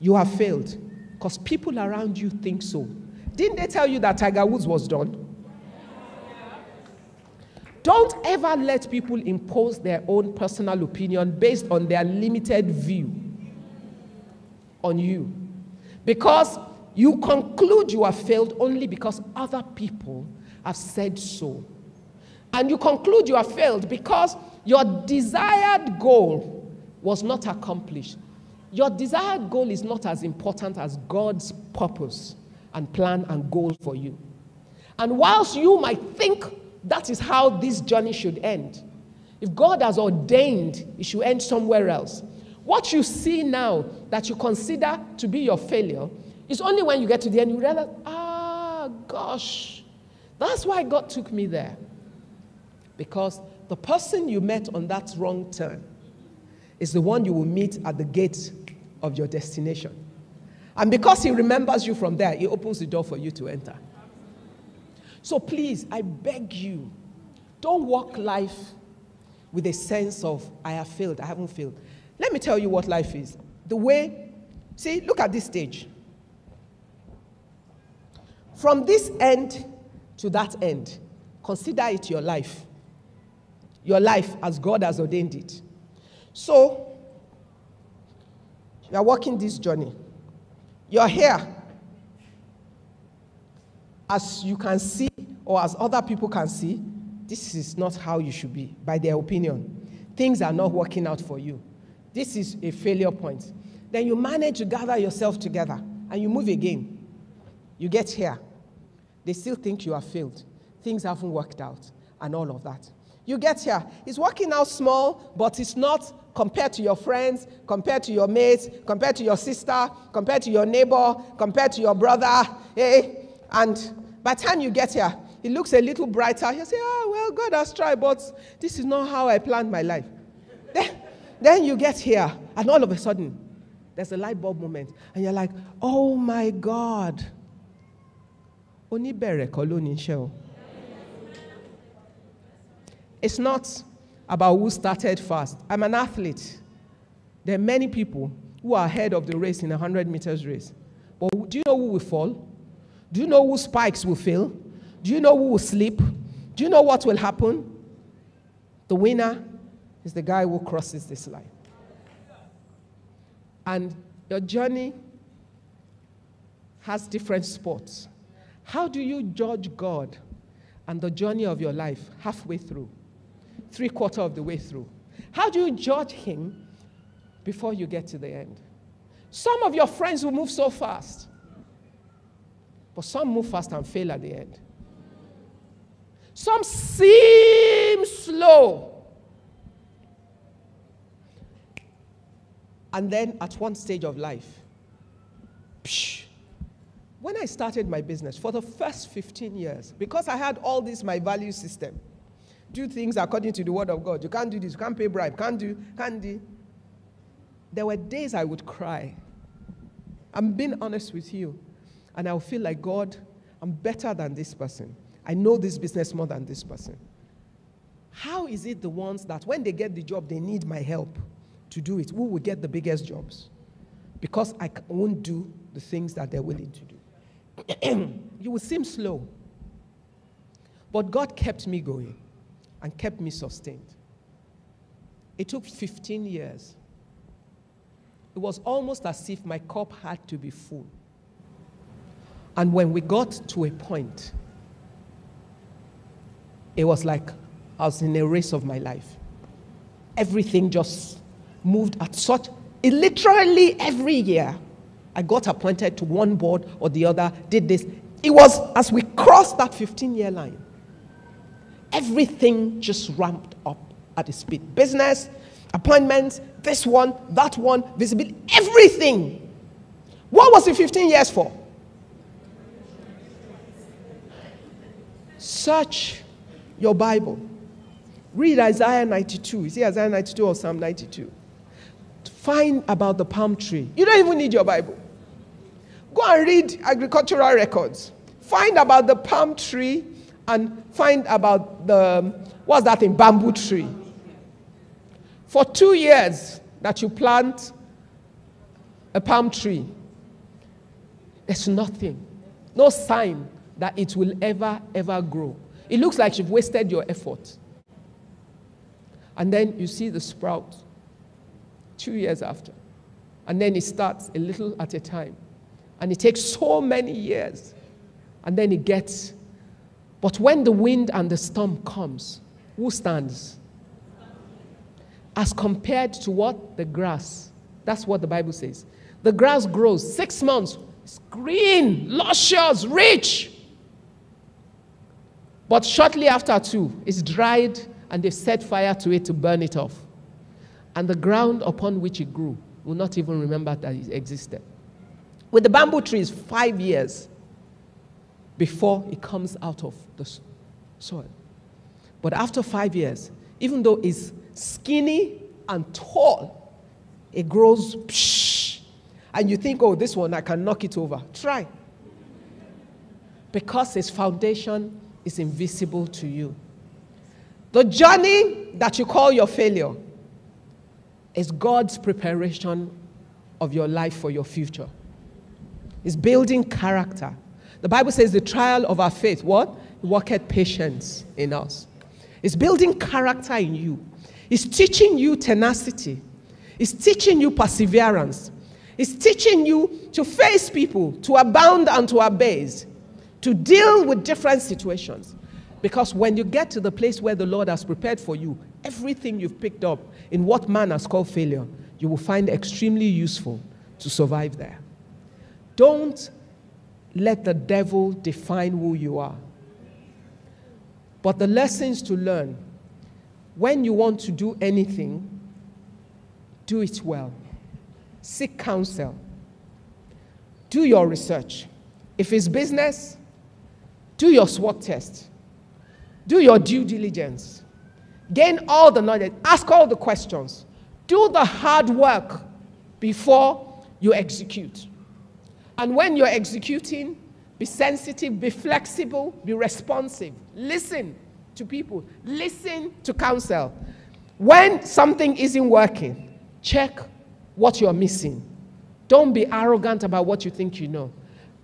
[SPEAKER 1] you have failed? Because people around you think so. Didn't they tell you that Tiger Woods was done? Don't ever let people impose their own personal opinion based on their limited view on you. Because you conclude you have failed only because other people have said so. And you conclude you have failed because your desired goal was not accomplished. Your desired goal is not as important as God's purpose and plan and goal for you. And whilst you might think that is how this journey should end, if God has ordained it should end somewhere else, what you see now that you consider to be your failure is only when you get to the end you realize, ah, gosh, that's why God took me there. Because the person you met on that wrong turn is the one you will meet at the gate of your destination. And because he remembers you from there, he opens the door for you to enter. So please, I beg you, don't walk life with a sense of, I have failed, I haven't failed. Let me tell you what life is. The way, see, look at this stage. From this end to that end, consider it your life. Your life as God has ordained it. So, you are walking this journey. You're here. As you can see, or as other people can see, this is not how you should be, by their opinion. Things are not working out for you. This is a failure point. Then you manage to gather yourself together and you move again. You get here. They still think you have failed. Things haven't worked out, and all of that. You get here. It's working out small, but it's not compared to your friends, compared to your mates, compared to your sister, compared to your neighbor, compared to your brother. Hey, and by the time you get here, it looks a little brighter. You say, ah, well, God has tried, but this is not how I planned my life. Then, then you get here, and all of a sudden, there's a light bulb moment, and you're like, oh my God. It's not about who started fast. I'm an athlete. There are many people who are ahead of the race in a 100 meters race. But do you know who will fall? Do you know who spikes will fail? Do you know who will slip? Do you know what will happen? The winner is the guy who crosses this line. And your journey has different spots. How do you judge God and the journey of your life halfway through? Three quarter of the way through. How do you judge him before you get to the end? Some of your friends will move so fast, but some move fast and fail at the end. Some seem slow. And then at one stage of life, psh, when I started my business for the first 15 years, because I had all this, my value system, do things according to the word of God. You can't do this, you can't pay bribe, can't do, can't do. There were days I would cry. I'm being honest with you. and I'll feel like, God, I'm better than this person. I know this business more than this person. How is it the ones that when they get the job, they need my help to do it? Who will get the biggest jobs? Because I won't do the things that they're willing to do. you will seem slow. But God kept me going and kept me sustained. It took 15 years. It was almost as if my cup had to be full. And when we got to a point, it was like I was in a race of my life. Everything just moved at such, it literally every year, I got appointed to one board or the other, did this. It was as we crossed that 15 year line, everything just ramped up at a speed. Business, appointments, this one, that one, visibility, everything. What was it 15 years for? Search your Bible. Read Isaiah 92. You see Isaiah 92 or Psalm 92. Find about the palm tree. You don't even need your Bible. Go and read agricultural records. Find about the palm tree and find about the, what's that in bamboo tree. For two years that you plant a palm tree, there's nothing, no sign that it will ever, ever grow. It looks like you've wasted your effort. And then you see the sprout two years after. And then it starts a little at a time. And it takes so many years. And then it gets. But when the wind and the storm comes, who stands? As compared to what? The grass. That's what the Bible says. The grass grows six months, it's green, luscious, rich. But shortly after, too, it's dried and they set fire to it to burn it off. And the ground upon which it grew will not even remember that it existed. With the bamboo trees, five years before it comes out of the soil. But after five years, even though it's skinny and tall, it grows, psh, and you think, oh, this one, I can knock it over. Try. Because its foundation is invisible to you. The journey that you call your failure is God's preparation of your life for your future. It's building character. The Bible says the trial of our faith, what? Worketh patience in us. It's building character in you. It's teaching you tenacity. It's teaching you perseverance. It's teaching you to face people, to abound and to abase to deal with different situations. Because when you get to the place where the Lord has prepared for you, everything you've picked up in what man has called failure, you will find extremely useful to survive there. Don't let the devil define who you are. But the lessons to learn when you want to do anything, do it well. Seek counsel. Do your research. If it's business, do your SWOT test. Do your due diligence. Gain all the knowledge. Ask all the questions. Do the hard work before you execute. And when you're executing, be sensitive, be flexible, be responsive. Listen to people, listen to counsel. When something isn't working, check what you're missing. Don't be arrogant about what you think you know.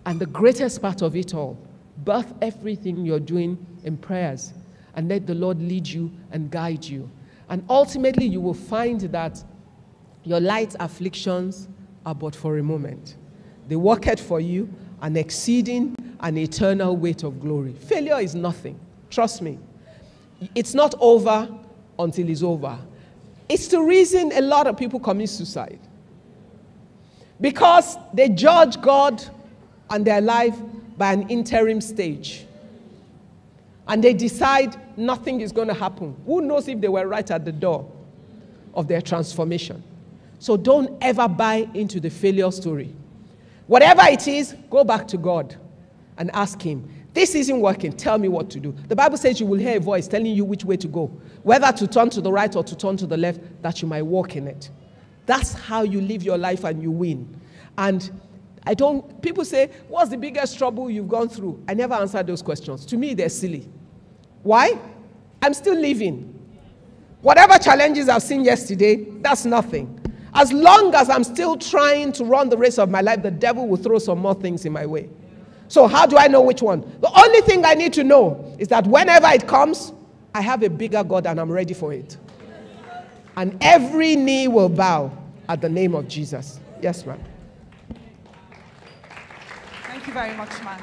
[SPEAKER 1] And the greatest part of it all birth everything you're doing in prayers and let the Lord lead you and guide you. And ultimately, you will find that your light afflictions are but for a moment. They work out for you an exceeding an eternal weight of glory. Failure is nothing. Trust me. It's not over until it's over. It's the reason a lot of people commit suicide. Because they judge God and their life by an interim stage. And they decide nothing is going to happen. Who knows if they were right at the door of their transformation? So don't ever buy into the failure story. Whatever it is, go back to God and ask Him, This isn't working. Tell me what to do. The Bible says you will hear a voice telling you which way to go, whether to turn to the right or to turn to the left, that you might walk in it. That's how you live your life and you win. And I don't, people say, What's the biggest trouble you've gone through? I never answer those questions. To me, they're silly. Why? I'm still living. Whatever challenges I've seen yesterday, that's nothing. As long as I'm still trying to run the race of my life, the devil will throw some more things in my way. So, how do I know which one? The only thing I need to know is that whenever it comes, I have a bigger God and I'm ready for it. And every knee will bow at the name of Jesus. Yes, ma'am.
[SPEAKER 4] Thank you very much, ma'am.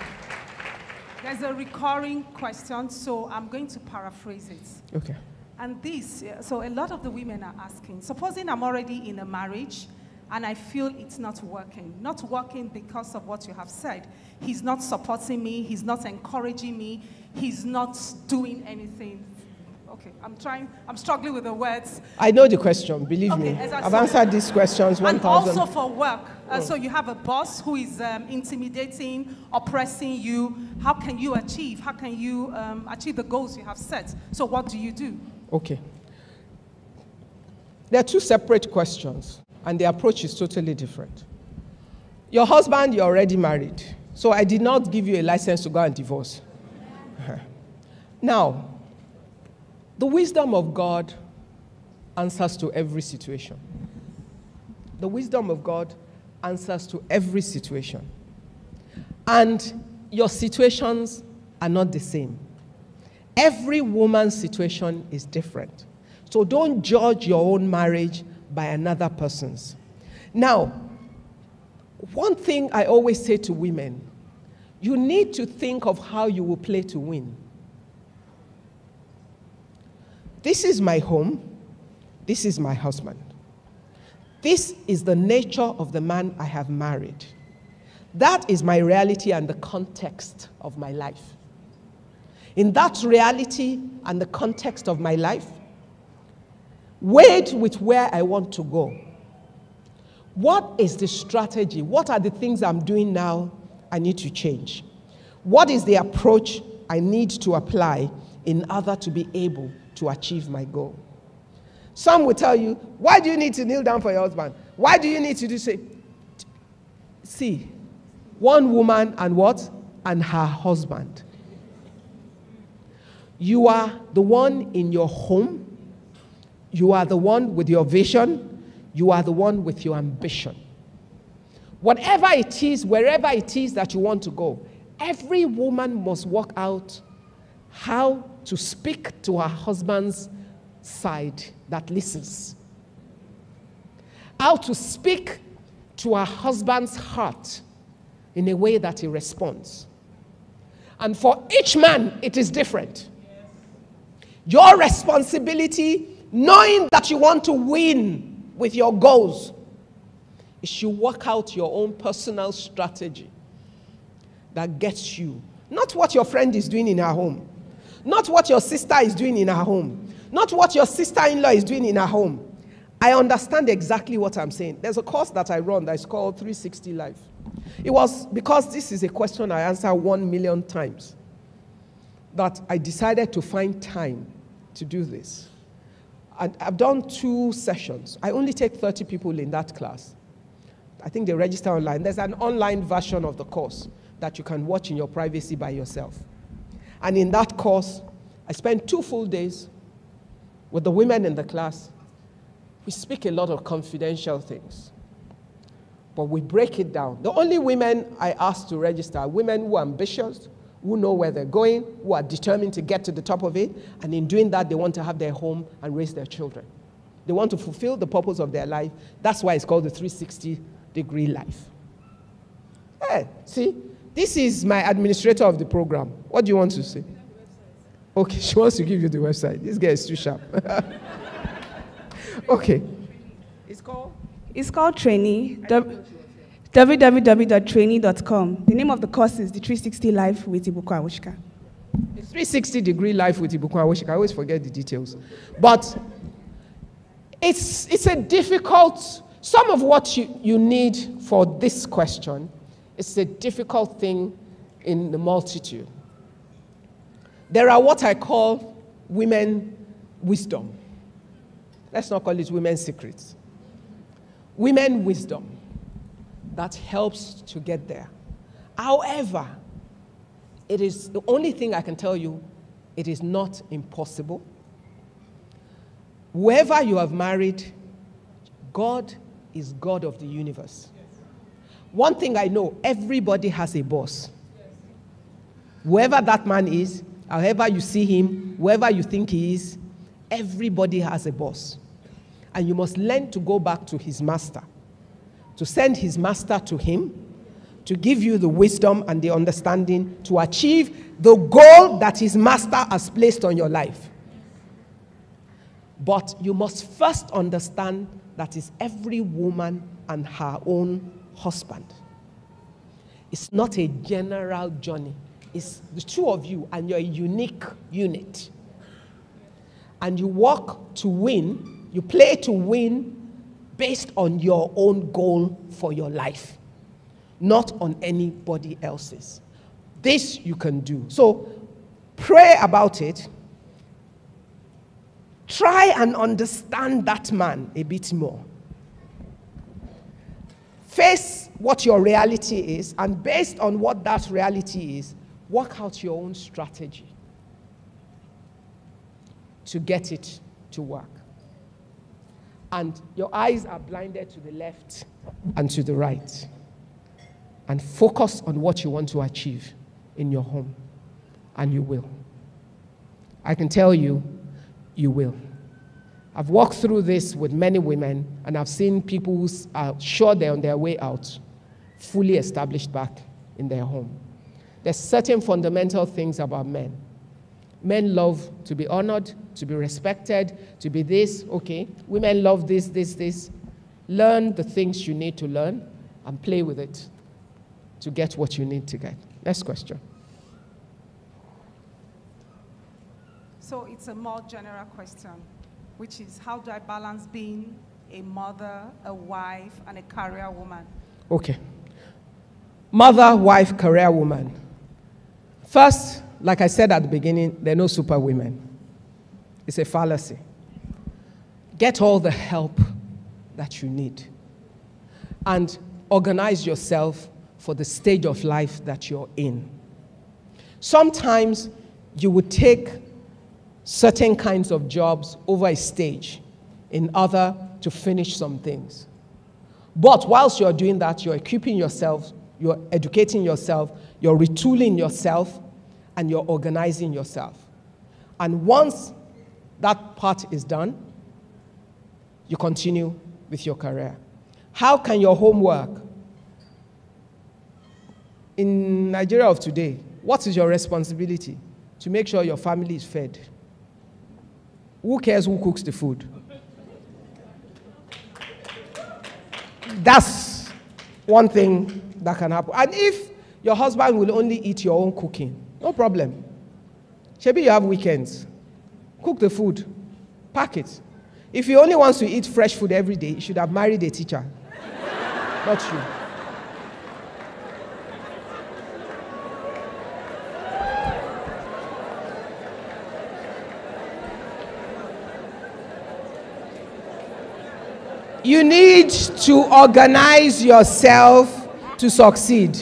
[SPEAKER 4] There's a recurring question, so I'm going to paraphrase it.
[SPEAKER 1] Okay.
[SPEAKER 4] And this, so a lot of the women are asking, supposing I'm already in a marriage and I feel it's not working, not working because of what you have said. He's not supporting me, he's not encouraging me, he's not doing anything. Okay, I'm trying, I'm struggling with the words.
[SPEAKER 1] I know the question, believe
[SPEAKER 4] Okay,
[SPEAKER 1] me. I've answered these questions
[SPEAKER 4] And
[SPEAKER 1] 1,000.
[SPEAKER 4] also for work. Uh, So you have a boss who is um, intimidating, oppressing you. How can you achieve? How can you um, achieve the goals you have set? So what do you do?
[SPEAKER 1] Okay. There are two separate questions, and the approach is totally different. Your husband, you're already married, so I did not give you a license to go and divorce. Now, the wisdom of God answers to every situation. The wisdom of God answers to every situation. And your situations are not the same. Every woman's situation is different. So don't judge your own marriage by another person's. Now, one thing I always say to women you need to think of how you will play to win. This is my home. This is my husband. This is the nature of the man I have married. That is my reality and the context of my life. In that reality and the context of my life, weighed with where I want to go. What is the strategy? What are the things I'm doing now I need to change? What is the approach I need to apply in order to be able to achieve my goal? Some will tell you, why do you need to kneel down for your husband? Why do you need to do say? See, one woman and what? And her husband. You are the one in your home. You are the one with your vision. You are the one with your ambition. Whatever it is, wherever it is that you want to go, every woman must work out how to speak to her husband's side that listens, how to speak to her husband's heart in a way that he responds. And for each man, it is different. Your responsibility, knowing that you want to win with your goals, is you work out your own personal strategy that gets you. Not what your friend is doing in her home, not what your sister is doing in her home, not what your sister in law is doing in her home. I understand exactly what I'm saying. There's a course that I run that is called 360 Life. It was because this is a question I answer one million times that I decided to find time to do this. And I've done two sessions. I only take 30 people in that class. I think they register online. There's an online version of the course that you can watch in your privacy by yourself. And in that course, I spent two full days with the women in the class. We speak a lot of confidential things, but we break it down. The only women I asked to register are women who are ambitious, who know where they're going, who are determined to get to the top of it, and in doing that, they want to have their home and raise their children. They want to fulfill the purpose of their life. That's why it's called the 360 degree life. Hey, see, this is my administrator of the program. What do you want to say? Okay, she wants to give you the website. This guy is too sharp. okay. It's called?
[SPEAKER 5] It's called Trainee. Www.trainee.com. The name of the course is the 360 Life with Ibukun Awosika.
[SPEAKER 1] It's 360 degree life with Ibukun Awosika. I always forget the details. But it's, it's a difficult, some of what you, you need for this question is a difficult thing in the multitude. There are what I call women wisdom. Let's not call it women's secrets. Women wisdom that helps to get there. However, it is the only thing I can tell you, it is not impossible. Whoever you have married, God is God of the universe. One thing I know everybody has a boss. Whoever that man is, however you see him, whoever you think he is, everybody has a boss. And you must learn to go back to his master, to send his master to him, to give you the wisdom and the understanding to achieve the goal that his master has placed on your life. But you must first understand that is every woman and her own husband. It's not a general journey. It's the two of you, and you're a unique unit. And you work to win, you play to win based on your own goal for your life, not on anybody else's. This you can do. So pray about it. Try and understand that man a bit more. Face what your reality is, and based on what that reality is, work out your own strategy to get it to work. And your eyes are blinded to the left and to the right. And focus on what you want to achieve in your home, and you will. I can tell you, you will. I've walked through this with many women, and I've seen people who are sure they're on their way out, fully established back in their home. There's certain fundamental things about men. Men love to be honored, to be respected, to be this, okay. Women love this, this, this. Learn the things you need to learn and play with it to get what you need to get. Next question.
[SPEAKER 4] So it's a more general question, which is how do I balance being a mother, a wife, and a career woman?
[SPEAKER 1] Okay. Mother, wife, career woman. First, like I said at the beginning, there are no super women. It's a fallacy. Get all the help that you need and organize yourself for the stage of life that you're in. Sometimes you would take certain kinds of jobs over a stage in order to finish some things. But whilst you're doing that, you're equipping yourself, you're educating yourself, you're retooling yourself, and you're organizing yourself. And once that part is done, you continue with your career. How can your home work? In Nigeria of today, what is your responsibility? To make sure your family is fed. Who cares who cooks the food? That's one thing that can happen. And if your husband will only eat your own cooking, no problem. Maybe you have weekends. Cook the food, pack it. If he only wants to eat fresh food every day, he should have married a teacher. Not you. You need to organize yourself to succeed.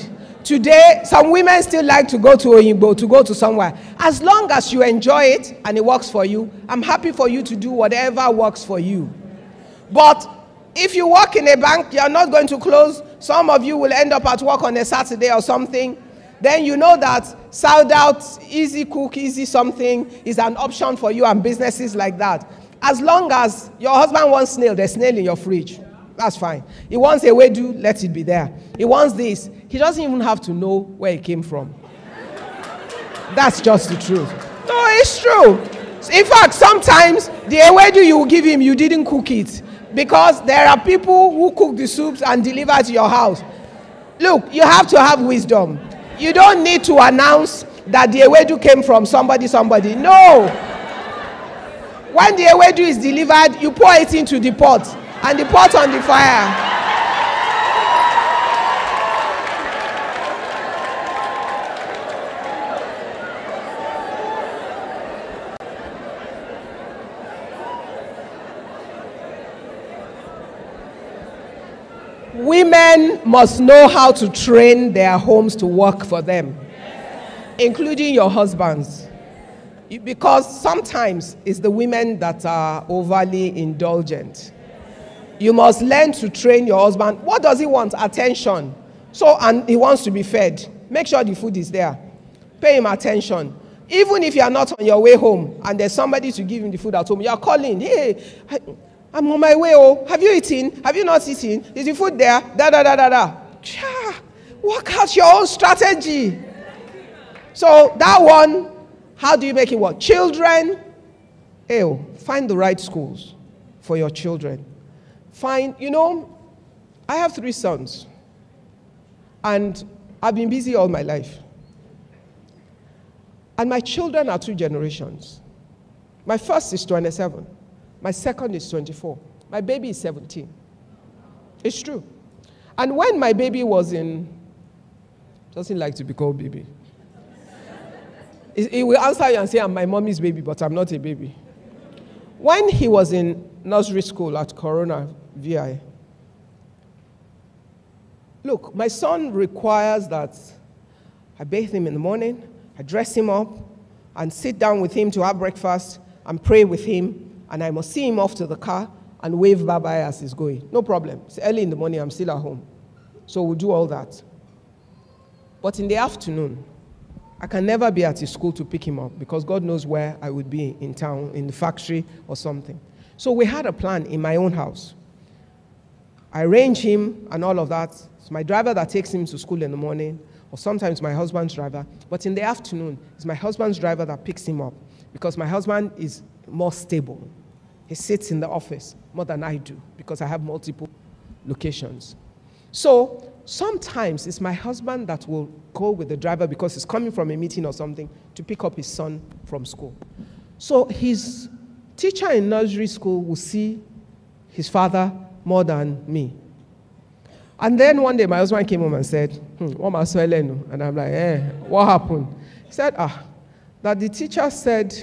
[SPEAKER 1] Today, some women still like to go to Oyingbo, to go to somewhere. As long as you enjoy it and it works for you, I'm happy for you to do whatever works for you. But if you work in a bank, you're not going to close. Some of you will end up at work on a Saturday or something. Then you know that sold out, easy cook, easy something is an option for you and businesses like that. As long as your husband wants snail, there's snail in your fridge. That's fine. He wants ewedu, let it be there. He wants this. He doesn't even have to know where it came from. That's just the truth. No, it's true. In fact, sometimes the ewedu you give him, you didn't cook it. Because there are people who cook the soups and deliver to your house. Look, you have to have wisdom. You don't need to announce that the ewedu came from somebody, somebody. No. When the ewedu is delivered, you pour it into the pot and the pot on the fire. women must know how to train their homes to work for them, including your husbands. Because sometimes it's the women that are overly indulgent. You must learn to train your husband. What does he want? Attention. So, and he wants to be fed. Make sure the food is there. Pay him attention. Even if you are not on your way home and there's somebody to give him the food at home, you are calling, hey, I'm on my way. Oh, have you eaten? Have you not eaten? Is the food there? Da da da da da. Cha, work out your own strategy. So that one, how do you make it work? Children, ew, oh, find the right schools for your children. Find, you know, I have three sons, and I've been busy all my life. And my children are two generations. My first is 27, my second is 24, my baby is 17. It's true. And when my baby was in, doesn't like to be called baby. He will answer you and say, I'm my mommy's baby, but I'm not a baby. When he was in nursery school at Corona VI, look, my son requires that I bathe him in the morning, I dress him up, and sit down with him to have breakfast and pray with him, and I must see him off to the car and wave bye bye as he's going. No problem. It's early in the morning, I'm still at home. So we'll do all that. But in the afternoon, I can never be at his school to pick him up because God knows where I would be in town, in the factory, or something. So we had a plan in my own house. I arrange him and all of that. It's my driver that takes him to school in the morning, or sometimes my husband's driver. But in the afternoon, it's my husband's driver that picks him up because my husband is more stable. He sits in the office more than I do because I have multiple locations. So sometimes it's my husband that will go with the driver because he's coming from a meeting or something to pick up his son from school. So his teacher in nursery school will see his father more than me. And then one day my husband came home and said, hmm, what? And I'm like, eh, what happened? He said, ah, that the teacher said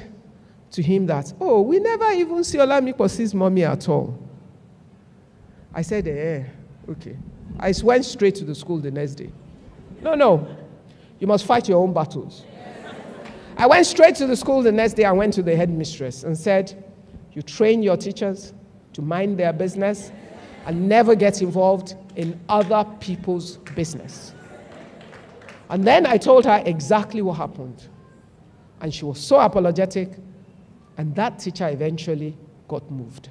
[SPEAKER 1] to him that, oh, we never even see Olamikosi's mommy at all. I said, eh, okay. I went straight to the school the next day. No, no. You must fight your own battles. I went straight to the school the next day. I went to the headmistress and said, You train your teachers to mind their business and never get involved in other people's business. And then I told her exactly what happened. And she was so apologetic, and that teacher eventually got moved.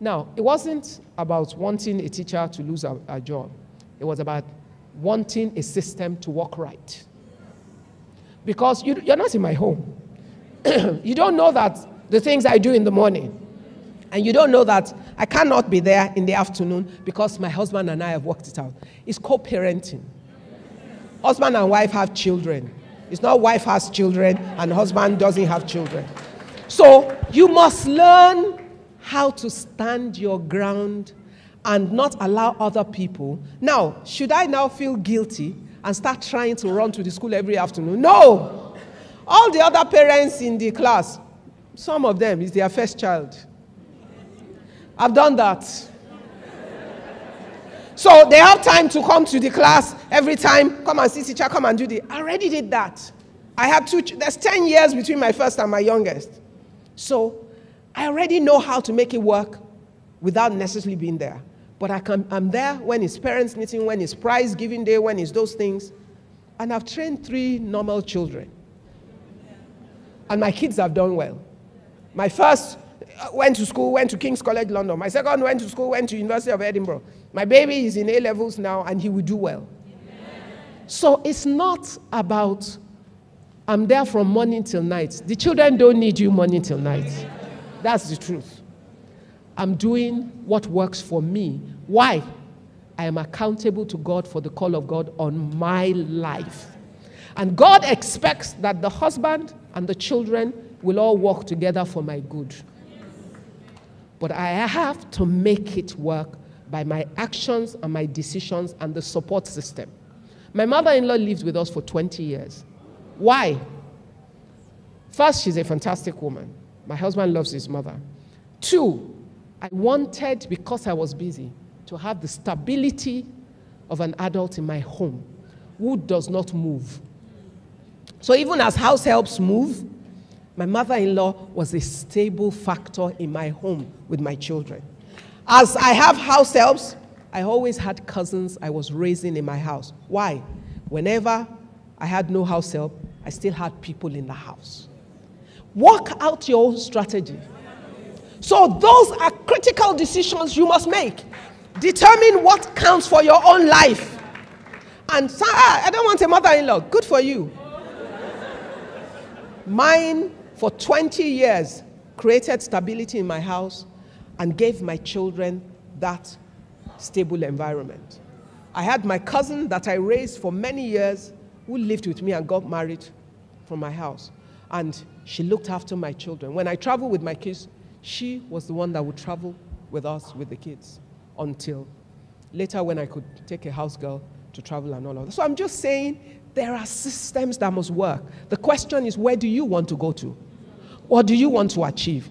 [SPEAKER 1] Now, it wasn't about wanting a teacher to lose a, a job, it was about wanting a system to work right. Because you, you're not in my home. you don't know that the things I do in the morning, and you don't know that I cannot be there in the afternoon because my husband and I have worked it out. It's co parenting. Husband and wife have children. It's not wife has children and husband doesn't have children. So you must learn how to stand your ground and not allow other people. Now, should I now feel guilty and start trying to run to the school every afternoon? No. All the other parents in the class, some of them is their first child. I've done that. So they have time to come to the class every time, come and see teacher, come and do the. I already did that. I have two, there's 10 years between my first and my youngest. So I already know how to make it work without necessarily being there. But I can, I'm there when it's parents' meeting, when it's prize giving day, when it's those things. And I've trained three normal children. And my kids have done well. My first Uh, went to school, went to King's College London. My second went to school, went to University of Edinburgh. My baby is in A levels now, and he will do well. So it's not about I'm there from morning till night. The children don't need you morning till night. That's the truth. I'm doing what works for me. Why? I am accountable to God for the call of God on my life. And God expects that the husband and the children will all work together for my good. But I have to make it work by my actions and my decisions and the support system. My mother in law lived with us for 20 years. Why? First, she's a fantastic woman. My husband loves his mother. Two, I wanted, because I was busy, to have the stability of an adult in my home who does not move. So even as house helps move, my mother in law was a stable factor in my home with my children. As I have house helps, I always had cousins I was raising in my house. Why? Whenever I had no house help, I still had people in the house. Work out your own strategy. So, those are critical decisions you must make. Determine what counts for your own life. And ah, I don't want a mother in law. Good for you. Mine, for 20 years, created stability in my house and gave my children that stable environment. I had my cousin that I raised for many years who lived with me and got married from my house. And she looked after my children. When I traveled with my kids, she was the one that would travel with us, with the kids, until later when I could take a house girl to travel and all of that. So I'm just saying there are systems that must work. The question is, where do you want to go to? What do you want to achieve?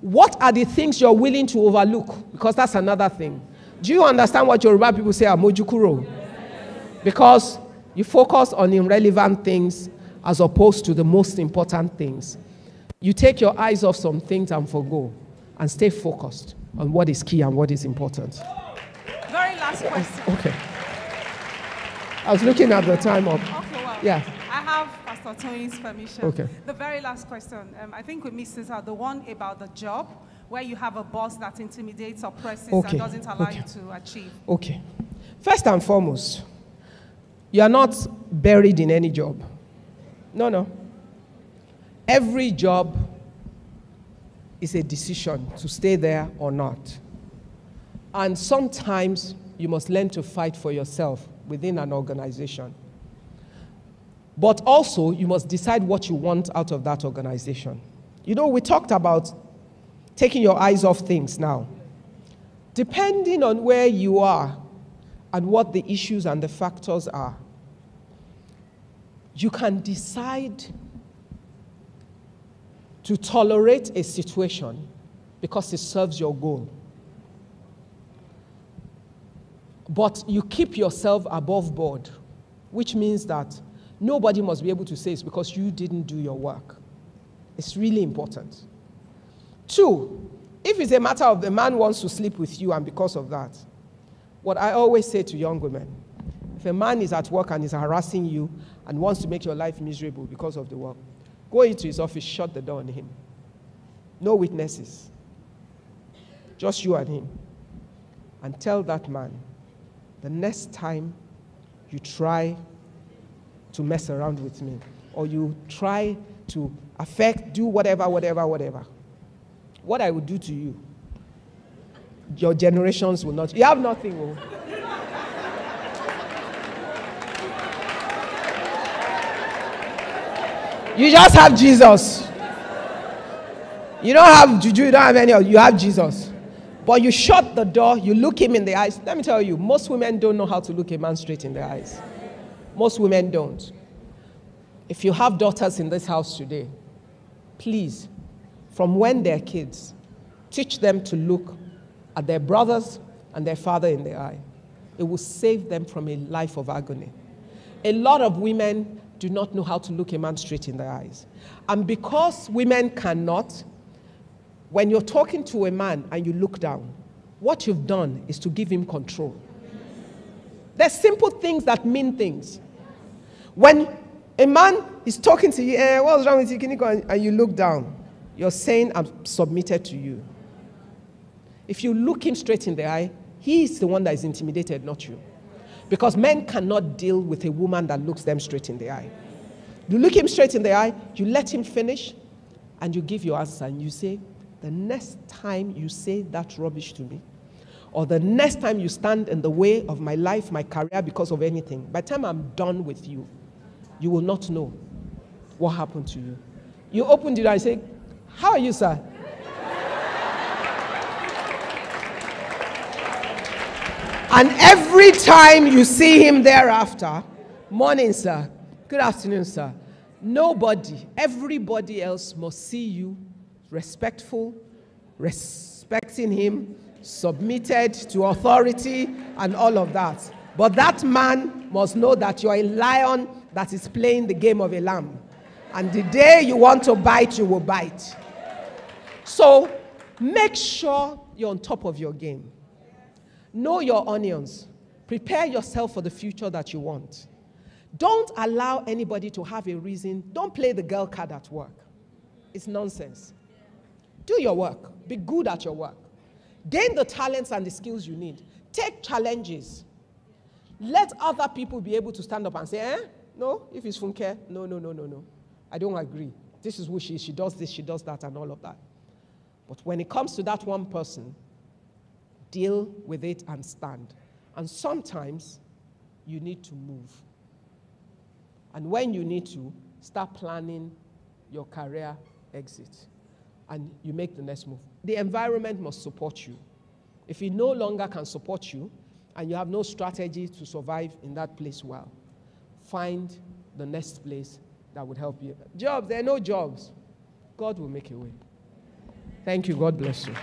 [SPEAKER 1] What are the things you're willing to overlook? Because that's another thing. Do you understand what Yoruba people say, Amojukuro? Because you focus on irrelevant things as opposed to the most important things. You take your eyes off some things and forgo and stay focused on what is key and what is important.
[SPEAKER 4] Very last question.
[SPEAKER 1] Okay. I was looking at the time up.
[SPEAKER 4] Okay.
[SPEAKER 1] Yeah.
[SPEAKER 4] Have Pastor Tony's permission.
[SPEAKER 1] Okay.
[SPEAKER 4] The very last question. Um, I think we missed this out. The one about the job, where you have a boss that intimidates, oppresses,
[SPEAKER 1] Okay,
[SPEAKER 4] and doesn't allow
[SPEAKER 1] okay.
[SPEAKER 4] you to achieve.
[SPEAKER 1] Okay. First and foremost, you are not buried in any job. No, no. Every job is a decision to stay there or not. And sometimes you must learn to fight for yourself within an organization. But also, you must decide what you want out of that organization. You know, we talked about taking your eyes off things now. Depending on where you are and what the issues and the factors are, you can decide to tolerate a situation because it serves your goal. But you keep yourself above board, which means that nobody must be able to say it's because you didn't do your work. It's really important. Two, if it's a matter of the man wants to sleep with you and because of that, what I always say to young women, if a man is at work and is harassing you and wants to make your life miserable because of the work, go into his office, shut the door on him. No witnesses. Just you and him. And tell that man, the next time you try to mess around with me or you try to affect, do whatever, whatever, whatever, what I will do to you, your generations will not. You have nothing. Oh. You just have Jesus. You don't have juju, you don't have any you have Jesus. But you shut the door, you look him in the eyes. Let me tell you, most women don't know how to look a man straight in the eyes. Most women don't. If you have daughters in this house today, please, from when they're kids, teach them to look at their brothers and their father in the eye. It will save them from a life of agony. A lot of women do not know how to look a man straight in the eyes. And because women cannot, when you're talking to a man and you look down, what you've done is to give him control. There's simple things that mean things. When a man is talking to you, eh, what's wrong with you? And and you look down, you're saying, I'm submitted to you. If you look him straight in the eye, he is the one that is intimidated, not you. Because men cannot deal with a woman that looks them straight in the eye. You look him straight in the eye, you let him finish, and you give your answer, and you say, The next time you say that rubbish to me, or the next time you stand in the way of my life, my career, because of anything, by the time I'm done with you, you will not know what happened to you. You open the door and say, How are you, sir? And every time you see him thereafter, morning, sir, good afternoon, sir, nobody, everybody else must see you respectful, respecting him, submitted to authority, and all of that. But that man must know that you're a lion that is playing the game of a lamb. And the day you want to bite, you will bite. So make sure you're on top of your game. Know your onions. Prepare yourself for the future that you want. Don't allow anybody to have a reason. Don't play the girl card at work. It's nonsense. Do your work. Be good at your work. Gain the talents and the skills you need. Take challenges. Let other people be able to stand up and say, eh? No, if it's Funke, no, no, no, no, no. I don't agree. This is who she is. She does this, she does that, and all of that. But when it comes to that one person, deal with it and stand. And sometimes you need to move. And when you need to, start planning your career exit. And you make the next move. The environment must support you. If it no longer can support you, and you have no strategy to survive in that place well, find the next place that would help you. Jobs, there are no jobs. God will make a way. Thank you. God bless you.